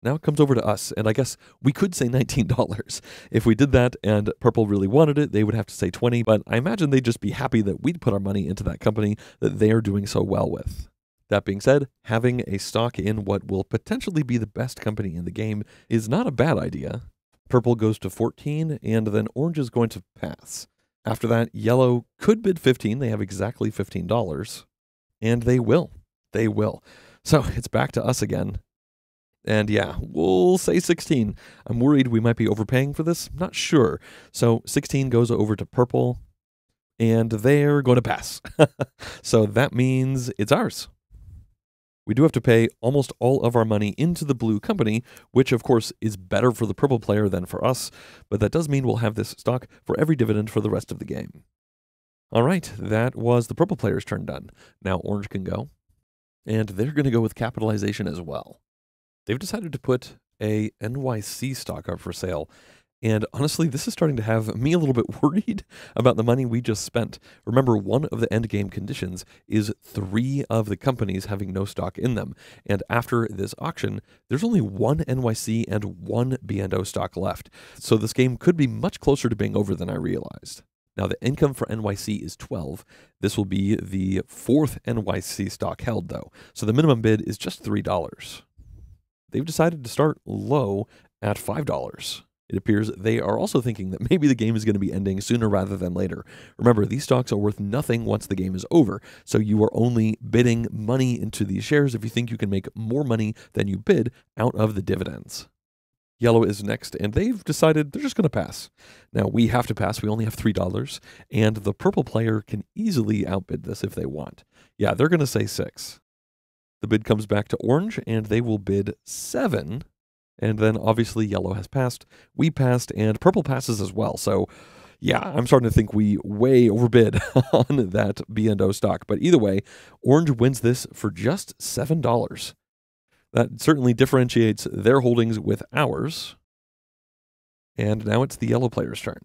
Now it comes over to us, and I guess we could say $19. If we did that and purple really wanted it, they would have to say 20, but I imagine they'd just be happy that we'd put our money into that company that they are doing so well with. That being said, having a stock in what will potentially be the best company in the game is not a bad idea. Purple goes to 14, and then orange is going to pass. After that, yellow could bid 15. They have exactly $15 and they will. They will. So it's back to us again. And yeah, we'll say 16. I'm worried we might be overpaying for this. Not sure. So 16 goes over to purple, and they're going to pass. so that means it's ours. We do have to pay almost all of our money into the blue company, which of course is better for the purple player than for us, but that does mean we'll have this stock for every dividend for the rest of the game. All right, that was the purple player's turn done. Now orange can go. And they're going to go with capitalization as well. They've decided to put a NYC stock up for sale. And honestly, this is starting to have me a little bit worried about the money we just spent. Remember, one of the end game conditions is three of the companies having no stock in them. And after this auction, there's only one NYC and one B&O stock left. So this game could be much closer to being over than I realized. Now, the income for NYC is 12. This will be the fourth NYC stock held, though. So the minimum bid is just $3. They've decided to start low at $5. It appears they are also thinking that maybe the game is going to be ending sooner rather than later. Remember, these stocks are worth nothing once the game is over, so you are only bidding money into these shares if you think you can make more money than you bid out of the dividends. Yellow is next, and they've decided they're just going to pass. Now, we have to pass. We only have $3, and the purple player can easily outbid this if they want. Yeah, they're going to say 6 The bid comes back to orange, and they will bid 7 and then obviously yellow has passed, we passed, and purple passes as well. So yeah, I'm starting to think we way overbid on that B&O stock. But either way, Orange wins this for just $7. That certainly differentiates their holdings with ours. And now it's the yellow player's turn.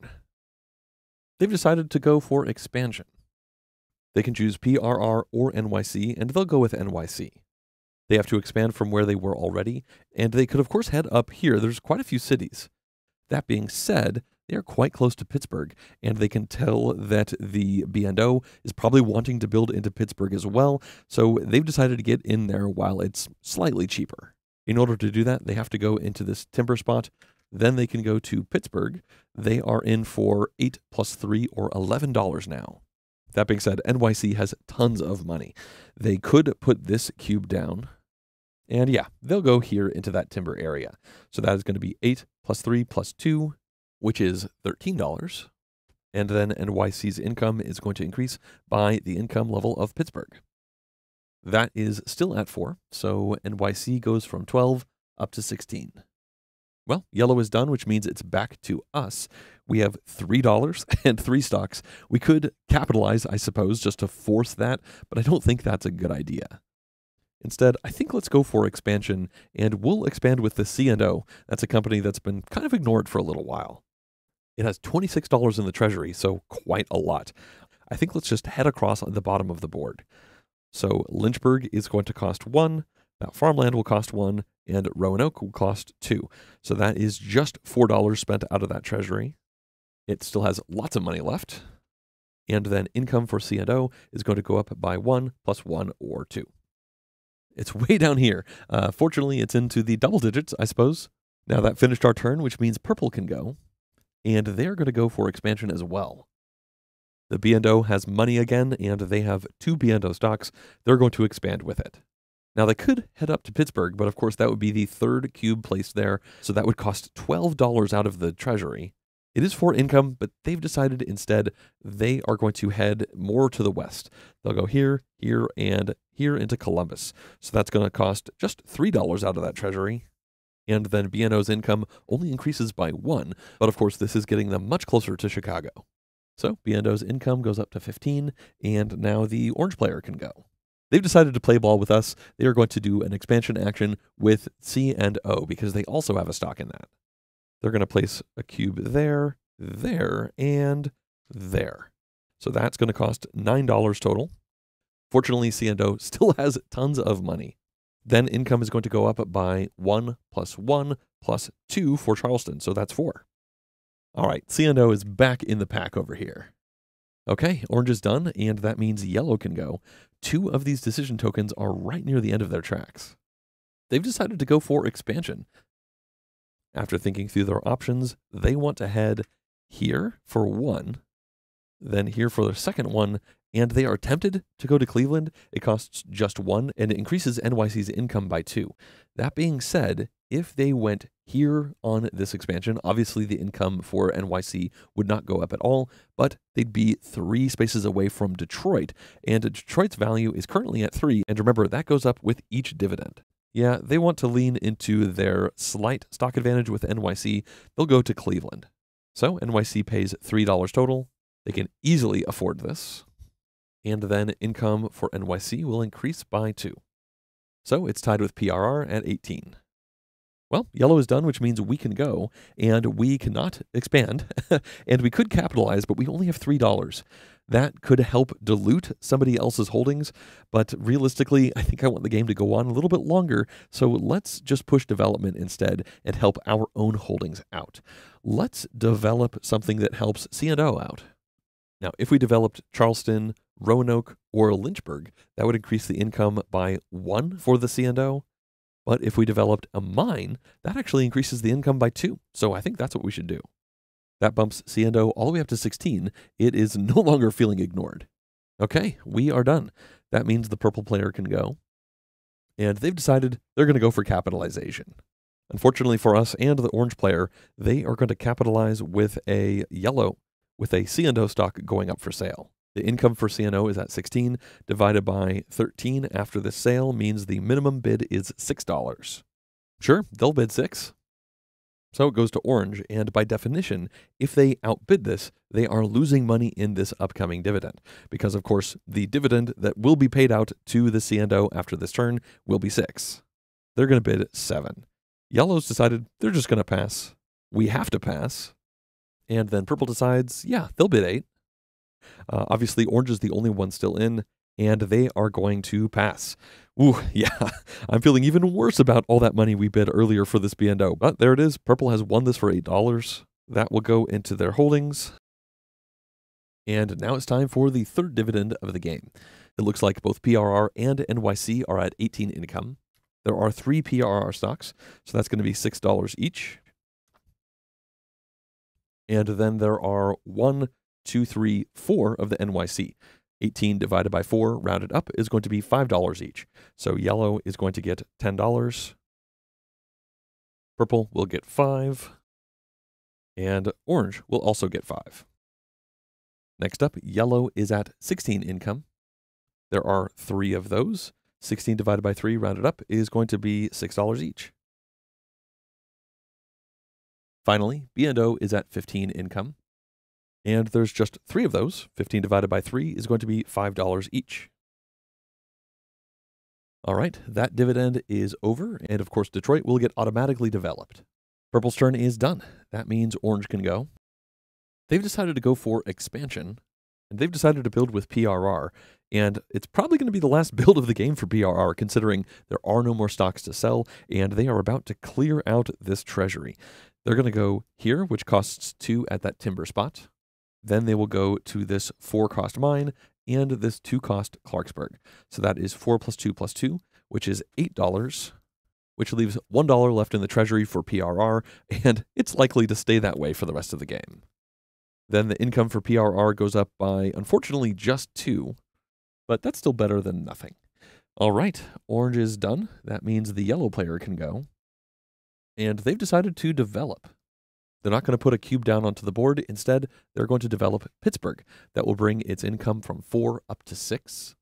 They've decided to go for expansion. They can choose PRR or NYC, and they'll go with NYC. They have to expand from where they were already, and they could, of course, head up here. There's quite a few cities. That being said, they are quite close to Pittsburgh, and they can tell that the B&O is probably wanting to build into Pittsburgh as well, so they've decided to get in there while it's slightly cheaper. In order to do that, they have to go into this timber spot. Then they can go to Pittsburgh. They are in for 8 plus 3 or $11 now. That being said, NYC has tons of money. They could put this cube down and yeah, they'll go here into that timber area. So that is going to be 8 plus 3 plus 2, which is $13. And then NYC's income is going to increase by the income level of Pittsburgh. That is still at 4, so NYC goes from 12 up to 16. Well, yellow is done, which means it's back to us. We have $3 and three stocks. We could capitalize, I suppose, just to force that, but I don't think that's a good idea. Instead, I think let's go for expansion, and we'll expand with the C&O. That's a company that's been kind of ignored for a little while. It has $26 in the treasury, so quite a lot. I think let's just head across the bottom of the board. So Lynchburg is going to cost one, that farmland will cost one, and Roanoke will cost two. So that is just $4 spent out of that treasury. It still has lots of money left. And then income for C&O is going to go up by one plus one or two. It's way down here. Uh, fortunately, it's into the double digits, I suppose. Now that finished our turn, which means purple can go. And they're going to go for expansion as well. The B&O has money again, and they have two B&O stocks. They're going to expand with it. Now, they could head up to Pittsburgh, but of course, that would be the third cube placed there, so that would cost $12 out of the treasury. It is for income, but they've decided instead they are going to head more to the west. They'll go here, here, and here into Columbus. So that's going to cost just $3 out of that treasury. And then B&O's income only increases by one, but of course this is getting them much closer to Chicago. So B&O's income goes up to 15, and now the orange player can go. They've decided to play ball with us. They are going to do an expansion action with C and O because they also have a stock in that. They're going to place a cube there, there, and there. So that's going to cost $9 total. Fortunately, C&O still has tons of money. Then income is going to go up by 1 plus 1 plus 2 for Charleston, so that's 4. All right, C&O is back in the pack over here. Okay, orange is done, and that means yellow can go. Two of these decision tokens are right near the end of their tracks. They've decided to go for expansion. After thinking through their options, they want to head here for one, then here for their second one, and they are tempted to go to Cleveland. It costs just one, and it increases NYC's income by two. That being said, if they went here on this expansion, obviously the income for NYC would not go up at all, but they'd be three spaces away from Detroit, and Detroit's value is currently at three, and remember, that goes up with each dividend. Yeah, they want to lean into their slight stock advantage with NYC. They'll go to Cleveland. So NYC pays $3 total. They can easily afford this. And then income for NYC will increase by 2. So it's tied with PRR at 18. Well, yellow is done, which means we can go, and we cannot expand, and we could capitalize, but we only have $3. That could help dilute somebody else's holdings, but realistically, I think I want the game to go on a little bit longer, so let's just push development instead and help our own holdings out. Let's develop something that helps C&O out. Now, if we developed Charleston, Roanoke, or Lynchburg, that would increase the income by one for the C&O. But if we developed a mine, that actually increases the income by two. So I think that's what we should do. That bumps C&O all the way up to 16. It is no longer feeling ignored. Okay, we are done. That means the purple player can go. And they've decided they're going to go for capitalization. Unfortunately for us and the orange player, they are going to capitalize with a yellow, with a C&O stock going up for sale. The income for C&O is at 16 divided by 13 after the sale means the minimum bid is $6. Sure, they'll bid 6. So it goes to orange and by definition, if they outbid this, they are losing money in this upcoming dividend because of course, the dividend that will be paid out to the C&O after this turn will be 6. They're going to bid 7. Yellow's decided they're just going to pass. We have to pass. And then purple decides, yeah, they'll bid 8. Uh, obviously, orange is the only one still in, and they are going to pass. Ooh, yeah, I'm feeling even worse about all that money we bid earlier for this B&O. But there it is. Purple has won this for $8. That will go into their holdings. And now it's time for the third dividend of the game. It looks like both PRR and NYC are at 18 income. There are three PRR stocks, so that's going to be $6 each. And then there are one two, three, four of the NYC. 18 divided by 4 rounded up is going to be $5 each. So yellow is going to get $10. Purple will get 5 and orange will also get 5. Next up, yellow is at 16 income. There are 3 of those. 16 divided by 3 rounded up is going to be $6 each. Finally, B&O is at 15 income. And there's just three of those. 15 divided by 3 is going to be $5 each. All right, that dividend is over. And of course, Detroit will get automatically developed. Purple's turn is done. That means orange can go. They've decided to go for expansion, and they've decided to build with PRR. And it's probably going to be the last build of the game for PRR, considering there are no more stocks to sell, and they are about to clear out this treasury. They're going to go here, which costs two at that timber spot. Then they will go to this four cost mine and this two cost Clarksburg. So that is four plus two plus two, which is $8, which leaves $1 left in the treasury for PRR, and it's likely to stay that way for the rest of the game. Then the income for PRR goes up by, unfortunately, just two, but that's still better than nothing. All right, orange is done. That means the yellow player can go. And they've decided to develop. They're not going to put a cube down onto the board. Instead, they're going to develop Pittsburgh. That will bring its income from four up to six,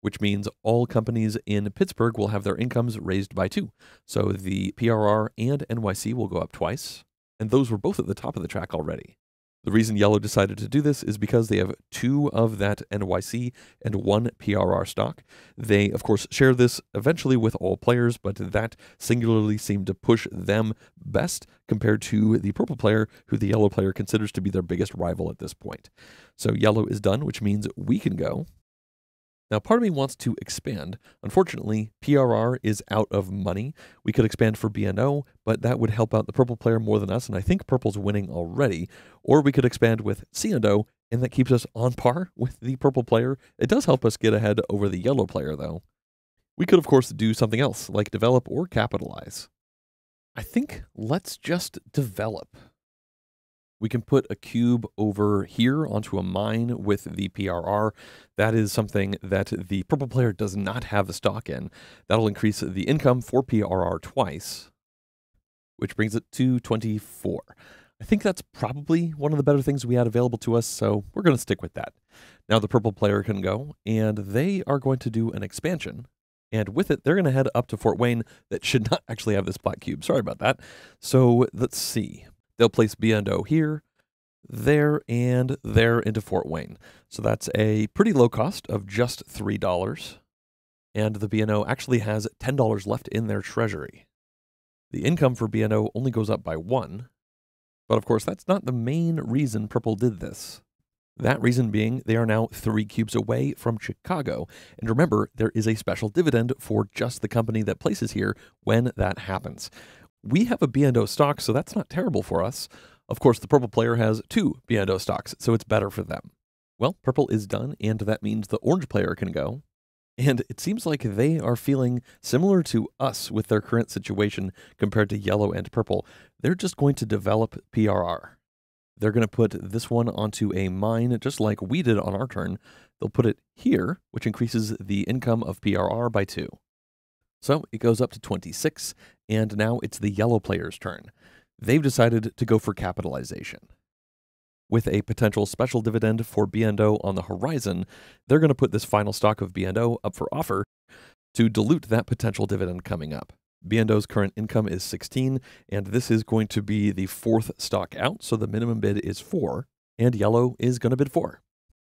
which means all companies in Pittsburgh will have their incomes raised by two. So the PRR and NYC will go up twice. And those were both at the top of the track already. The reason Yellow decided to do this is because they have two of that NYC and one PRR stock. They, of course, share this eventually with all players, but that singularly seemed to push them best compared to the purple player, who the yellow player considers to be their biggest rival at this point. So Yellow is done, which means we can go. Now, part of me wants to expand. Unfortunately, PRR is out of money. We could expand for B&O, but that would help out the purple player more than us, and I think purple's winning already. Or we could expand with C&O, and that keeps us on par with the purple player. It does help us get ahead over the yellow player, though. We could, of course, do something else, like develop or capitalize. I think let's just develop. We can put a cube over here onto a mine with the PRR. That is something that the purple player does not have a stock in. That'll increase the income for PRR twice, which brings it to 24. I think that's probably one of the better things we had available to us, so we're going to stick with that. Now the purple player can go, and they are going to do an expansion. And with it, they're going to head up to Fort Wayne that should not actually have this black cube. Sorry about that. So let's see. They'll place B&O here, there, and there into Fort Wayne. So that's a pretty low cost of just $3. And the B&O actually has $10 left in their treasury. The income for B&O only goes up by one. But of course, that's not the main reason Purple did this. That reason being they are now three cubes away from Chicago. And remember, there is a special dividend for just the company that places here when that happens. We have a B&O stock, so that's not terrible for us. Of course, the purple player has two B&O stocks, so it's better for them. Well, purple is done, and that means the orange player can go. And it seems like they are feeling similar to us with their current situation compared to yellow and purple. They're just going to develop PRR. They're going to put this one onto a mine, just like we did on our turn. They'll put it here, which increases the income of PRR by two. So it goes up to 26, and now it's the yellow player's turn. They've decided to go for capitalization. With a potential special dividend for B&O on the horizon, they're going to put this final stock of B&O up for offer to dilute that potential dividend coming up. B&O's current income is 16, and this is going to be the fourth stock out, so the minimum bid is 4, and yellow is going to bid 4.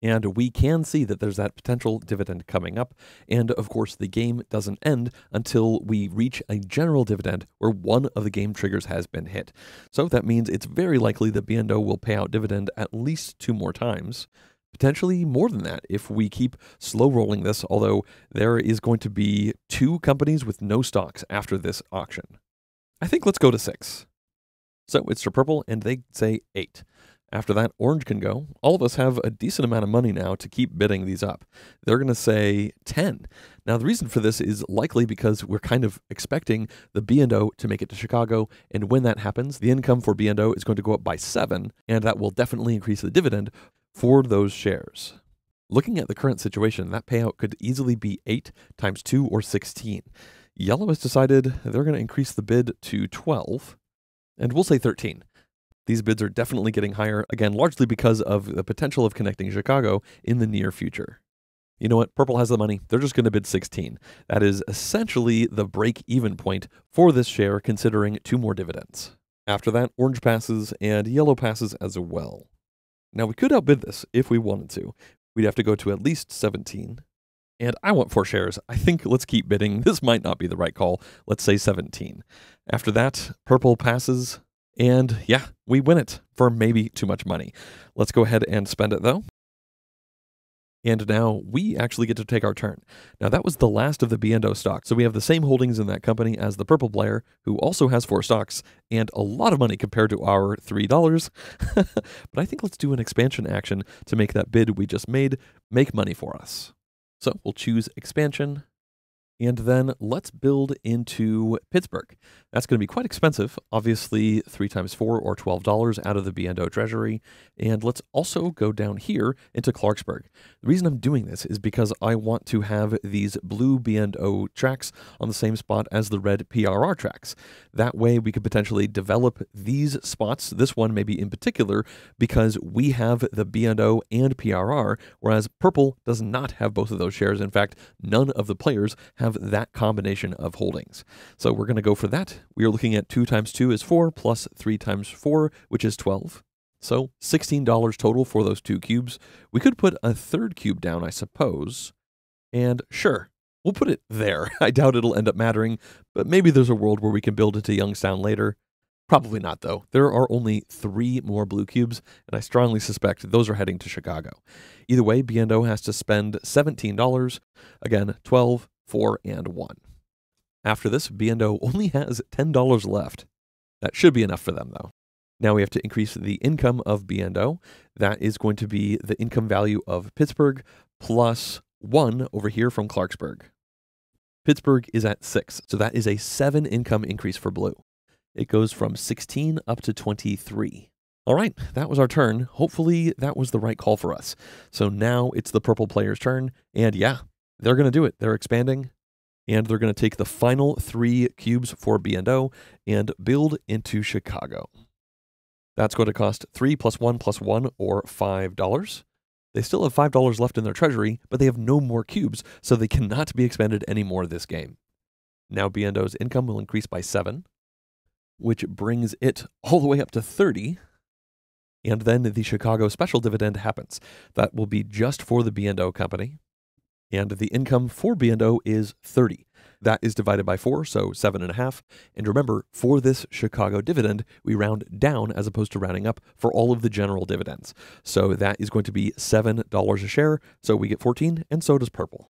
And we can see that there's that potential dividend coming up. And of course, the game doesn't end until we reach a general dividend where one of the game triggers has been hit. So that means it's very likely that B&O will pay out dividend at least two more times. Potentially more than that if we keep slow rolling this, although there is going to be two companies with no stocks after this auction. I think let's go to six. So it's for purple, and they say eight. After that, orange can go. All of us have a decent amount of money now to keep bidding these up. They're going to say 10. Now, the reason for this is likely because we're kind of expecting the B&O to make it to Chicago, and when that happens, the income for B&O is going to go up by 7, and that will definitely increase the dividend for those shares. Looking at the current situation, that payout could easily be 8 times 2 or 16. Yellow has decided they're going to increase the bid to 12, and we'll say 13. These bids are definitely getting higher, again, largely because of the potential of connecting Chicago in the near future. You know what? Purple has the money. They're just going to bid 16. That is essentially the break even point for this share, considering two more dividends. After that, orange passes and yellow passes as well. Now, we could outbid this if we wanted to. We'd have to go to at least 17. And I want four shares. I think let's keep bidding. This might not be the right call. Let's say 17. After that, purple passes and yeah, we win it for maybe too much money. Let's go ahead and spend it though. And now we actually get to take our turn. Now that was the last of the B&O stock. So we have the same holdings in that company as the purple player, who also has four stocks and a lot of money compared to our $3. but I think let's do an expansion action to make that bid we just made make money for us. So we'll choose expansion and then let's build into Pittsburgh. That's going to be quite expensive. Obviously, three times four or twelve dollars out of the B&O Treasury. And let's also go down here into Clarksburg. The reason I'm doing this is because I want to have these blue B&O tracks on the same spot as the red PRR tracks. That way, we could potentially develop these spots. This one maybe in particular because we have the B&O and PRR, whereas purple does not have both of those shares. In fact, none of the players have have that combination of holdings. So we're going to go for that. We are looking at 2 times 2 is 4 plus 3 times 4, which is 12. So $16 total for those two cubes. We could put a third cube down, I suppose. And sure, we'll put it there. I doubt it'll end up mattering, but maybe there's a world where we can build into Youngstown later. Probably not, though. There are only three more blue cubes, and I strongly suspect those are heading to Chicago. Either way, B&O has to spend $17. Again, 12 4, and 1. After this, B&O only has $10 left. That should be enough for them, though. Now we have to increase the income of B&O. That is going to be the income value of Pittsburgh plus 1 over here from Clarksburg. Pittsburgh is at 6, so that is a 7 income increase for Blue. It goes from 16 up to 23. All right, that was our turn. Hopefully, that was the right call for us. So now it's the purple player's turn. And yeah, they're going to do it. They're expanding and they're going to take the final three cubes for B&O and build into Chicago. That's going to cost 3 plus 1 plus 1 or $5. They still have $5 left in their treasury, but they have no more cubes, so they cannot be expended anymore this game. Now B&O's income will increase by 7, which brings it all the way up to 30. And then the Chicago special dividend happens. That will be just for the B&O company and the income for B&O is 30. That is divided by four, so seven and a half. And remember, for this Chicago dividend, we round down as opposed to rounding up for all of the general dividends. So that is going to be $7 a share. So we get 14, and so does purple.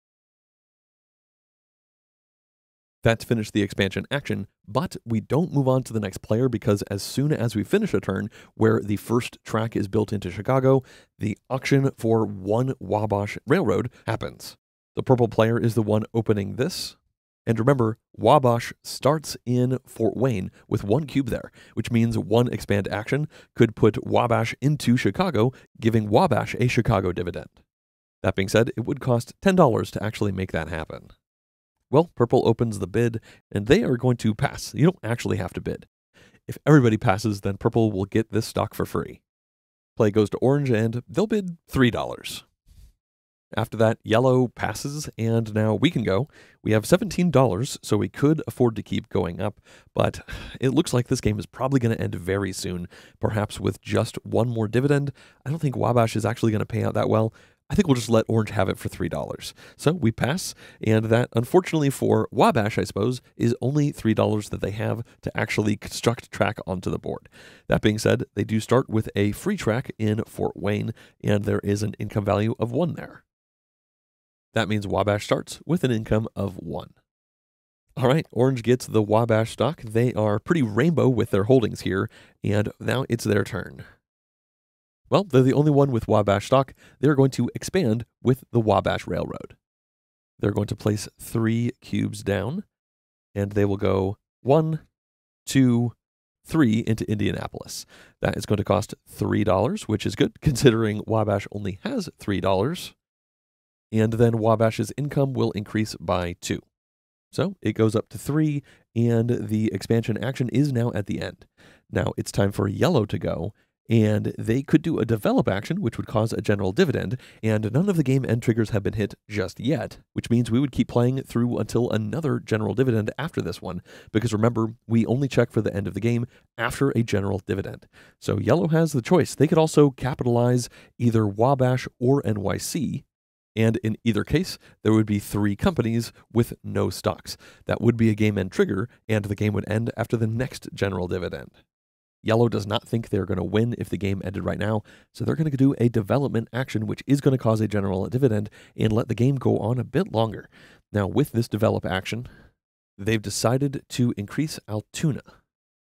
That's finished the expansion action, but we don't move on to the next player because as soon as we finish a turn where the first track is built into Chicago, the auction for one Wabash Railroad happens. The purple player is the one opening this. And remember, Wabash starts in Fort Wayne with one cube there, which means one expand action could put Wabash into Chicago, giving Wabash a Chicago dividend. That being said, it would cost $10 to actually make that happen. Well, purple opens the bid, and they are going to pass. You don't actually have to bid. If everybody passes, then purple will get this stock for free. Play goes to orange, and they'll bid $3. After that, yellow passes, and now we can go. We have $17, so we could afford to keep going up, but it looks like this game is probably going to end very soon, perhaps with just one more dividend. I don't think Wabash is actually going to pay out that well. I think we'll just let Orange have it for $3. So we pass, and that, unfortunately for Wabash, I suppose, is only $3 that they have to actually construct track onto the board. That being said, they do start with a free track in Fort Wayne, and there is an income value of 1 there. That means Wabash starts with an income of 1. All right, Orange gets the Wabash stock. They are pretty rainbow with their holdings here, and now it's their turn. Well, they're the only one with Wabash stock. They're going to expand with the Wabash Railroad. They're going to place three cubes down, and they will go one, two, three into Indianapolis. That is going to cost $3, which is good considering Wabash only has $3. And then Wabash's income will increase by two. So it goes up to three, and the expansion action is now at the end. Now it's time for yellow to go, and they could do a develop action, which would cause a general dividend, and none of the game end triggers have been hit just yet, which means we would keep playing through until another general dividend after this one, because remember, we only check for the end of the game after a general dividend. So yellow has the choice. They could also capitalize either Wabash or NYC, and in either case, there would be three companies with no stocks. That would be a game end trigger, and the game would end after the next general dividend. Yellow does not think they're going to win if the game ended right now, so they're going to do a development action, which is going to cause a general dividend and let the game go on a bit longer. Now, with this develop action, they've decided to increase Altoona.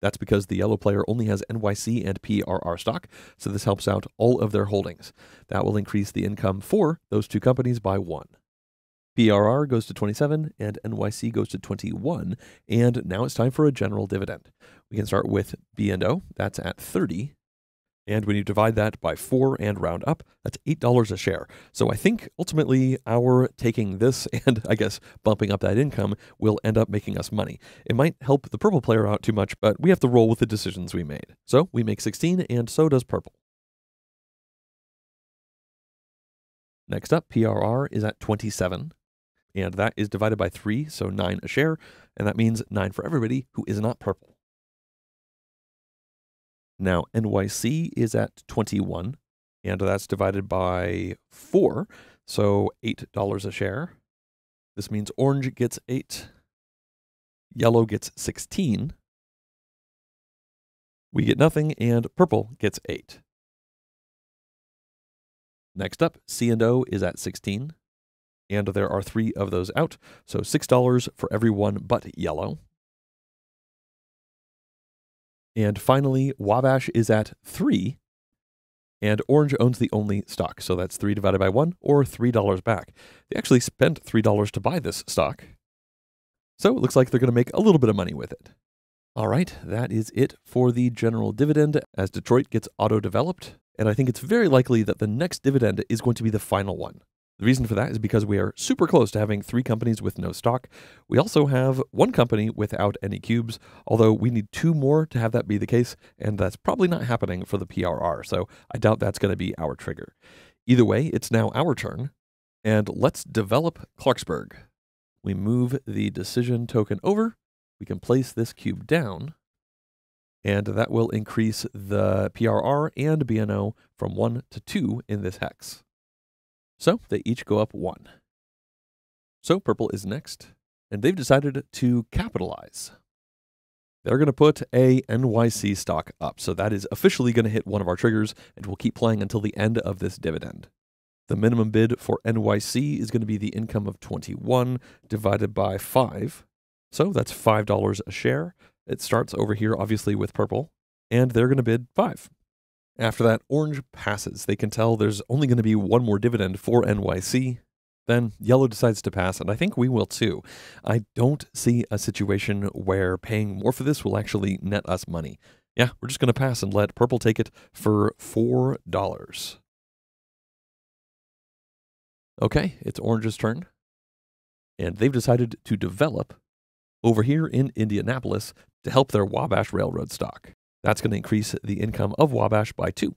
That's because the yellow player only has NYC and PRR stock, so this helps out all of their holdings. That will increase the income for those two companies by one. PRR goes to 27 and NYC goes to 21. And now it's time for a general dividend. We can start with B&O, that's at 30. And when you divide that by four and round up, that's $8 a share. So I think ultimately our taking this and I guess bumping up that income will end up making us money. It might help the purple player out too much, but we have to roll with the decisions we made. So we make 16 and so does purple. Next up, PRR is at 27 and that is divided by 3, so 9 a share, and that means 9 for everybody who is not purple. Now, NYC is at 21, and that's divided by 4, so $8 a share. This means orange gets 8, yellow gets 16, we get nothing, and purple gets 8. Next up, C&O is at 16, and there are three of those out. So $6 for every one but yellow. And finally, Wabash is at 3, and Orange owns the only stock. So that's 3 divided by 1, or $3 back. They actually spent $3 to buy this stock. So it looks like they're going to make a little bit of money with it. All right, that is it for the general dividend as Detroit gets auto developed. And I think it's very likely that the next dividend is going to be the final one. The reason for that is because we are super close to having three companies with no stock. We also have one company without any cubes, although we need two more to have that be the case, and that's probably not happening for the PRR, so I doubt that's going to be our trigger. Either way, it's now our turn, and let's develop Clarksburg. We move the decision token over, we can place this cube down, and that will increase the PRR and B&O from 1 to 2 in this hex. So they each go up one. So purple is next, and they've decided to capitalize. They're going to put a NYC stock up. So that is officially going to hit one of our triggers, and we'll keep playing until the end of this dividend. The minimum bid for NYC is going to be the income of 21 divided by 5. So that's $5 a share. It starts over here, obviously, with purple, and they're going to bid 5. After that, orange passes. They can tell there's only going to be one more dividend for NYC. Then yellow decides to pass, and I think we will too. I don't see a situation where paying more for this will actually net us money. Yeah, we're just going to pass and let purple take it for $4. Okay, it's orange's turn. And they've decided to develop over here in Indianapolis to help their Wabash Railroad stock. That's going to increase the income of Wabash by two.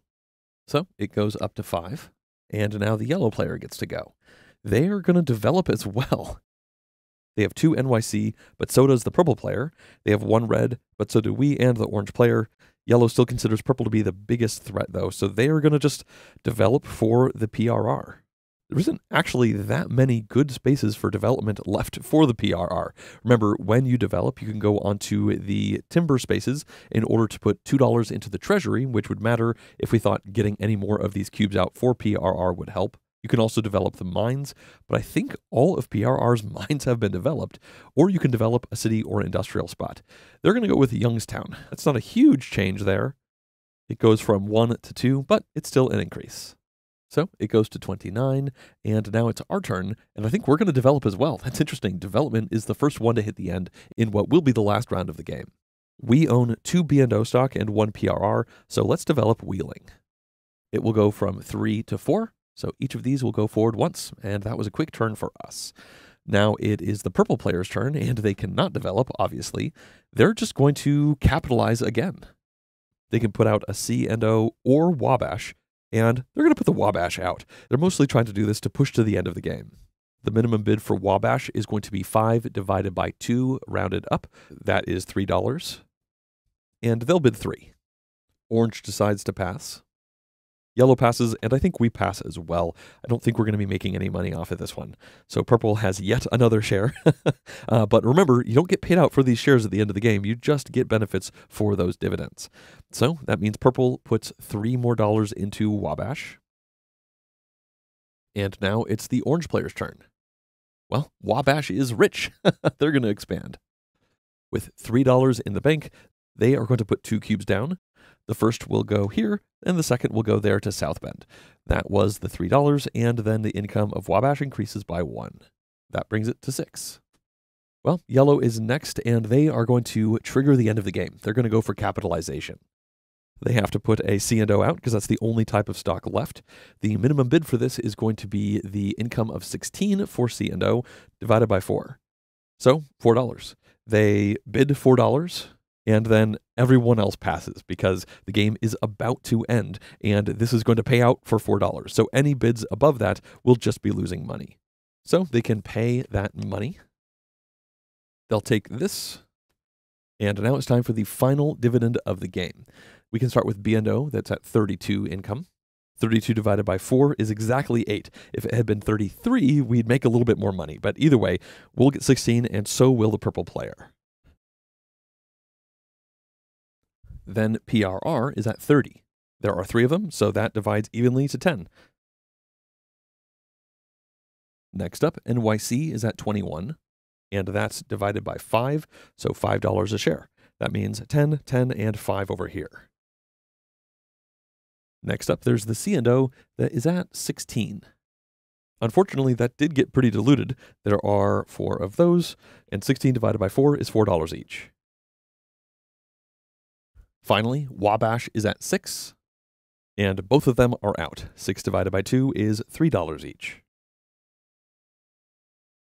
So it goes up to five. And now the yellow player gets to go. They are going to develop as well. They have two NYC, but so does the purple player. They have one red, but so do we and the orange player. Yellow still considers purple to be the biggest threat, though, so they are going to just develop for the PRR there isn't actually that many good spaces for development left for the PRR. Remember, when you develop, you can go onto the timber spaces in order to put $2 into the treasury, which would matter if we thought getting any more of these cubes out for PRR would help. You can also develop the mines, but I think all of PRR's mines have been developed, or you can develop a city or industrial spot. They're going to go with Youngstown. That's not a huge change there. It goes from 1 to 2, but it's still an increase. So it goes to 29, and now it's our turn, and I think we're going to develop as well. That's interesting. Development is the first one to hit the end in what will be the last round of the game. We own two B&O stock and one PRR, so let's develop wheeling. It will go from 3 to 4, so each of these will go forward once, and that was a quick turn for us. Now it is the purple player's turn, and they cannot develop, obviously. They're just going to capitalize again. They can put out a C&O or Wabash, and they're going to put the Wabash out. They're mostly trying to do this to push to the end of the game. The minimum bid for Wabash is going to be 5 divided by 2, rounded up. That is $3. And they'll bid 3. Orange decides to pass. Yellow passes, and I think we pass as well. I don't think we're going to be making any money off of this one. So purple has yet another share. uh, but remember, you don't get paid out for these shares at the end of the game. You just get benefits for those dividends. So that means purple puts three more dollars into Wabash. And now it's the orange player's turn. Well, Wabash is rich. They're going to expand. With $3 in the bank, they are going to put two cubes down. The first will go here, and the second will go there to South Bend. That was the $3, and then the income of Wabash increases by one. That brings it to six. Well, yellow is next, and they are going to trigger the end of the game. They're going to go for capitalization. They have to put a C&O out because that's the only type of stock left. The minimum bid for this is going to be the income of 16 for C&O divided by 4. So, $4. They bid $4 and then everyone else passes because the game is about to end and this is going to pay out for $4. So any bids above that will just be losing money. So they can pay that money. They'll take this. And now it's time for the final dividend of the game. We can start with B&O, that's at 32 income. 32 divided by 4 is exactly 8. If it had been 33, we'd make a little bit more money. But either way, we'll get 16, and so will the purple player. Then PRR is at 30. There are three of them, so that divides evenly to 10. Next up, NYC is at 21, and that's divided by 5, so $5 a share. That means 10, 10, and 5 over here. Next up, there's the C&O that is at 16. Unfortunately, that did get pretty diluted. There are four of those, and 16 divided by 4 is $4 each. Finally, Wabash is at 6, and both of them are out. 6 divided by 2 is $3 each.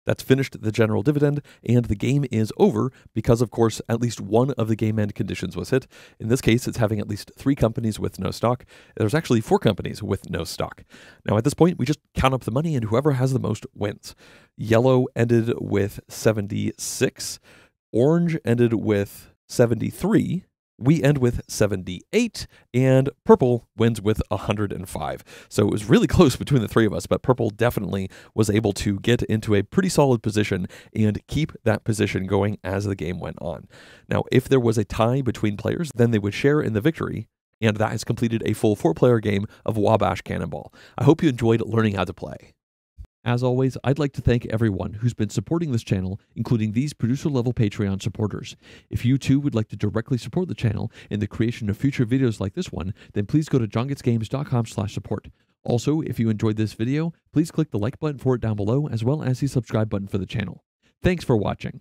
That's finished the general dividend, and the game is over because, of course, at least one of the game end conditions was hit. In this case, it's having at least three companies with no stock. There's actually four companies with no stock. Now, at this point, we just count up the money, and whoever has the most wins. Yellow ended with 76, orange ended with 73, we end with 78 and purple wins with 105 so it was really close between the three of us but purple definitely was able to get into a pretty solid position and keep that position going as the game went on. Now if there was a tie between players then they would share in the victory and that has completed a full four player game of wabash cannonball. I hope you enjoyed learning how to play as always, I'd like to thank everyone who's been supporting this channel, including these producer level Patreon supporters. If you too would like to directly support the channel in the creation of future videos like this one, then please go to jongetsgames.com/support. Also, if you enjoyed this video, please click the like button for it down below as well as the subscribe button for the channel. Thanks for watching.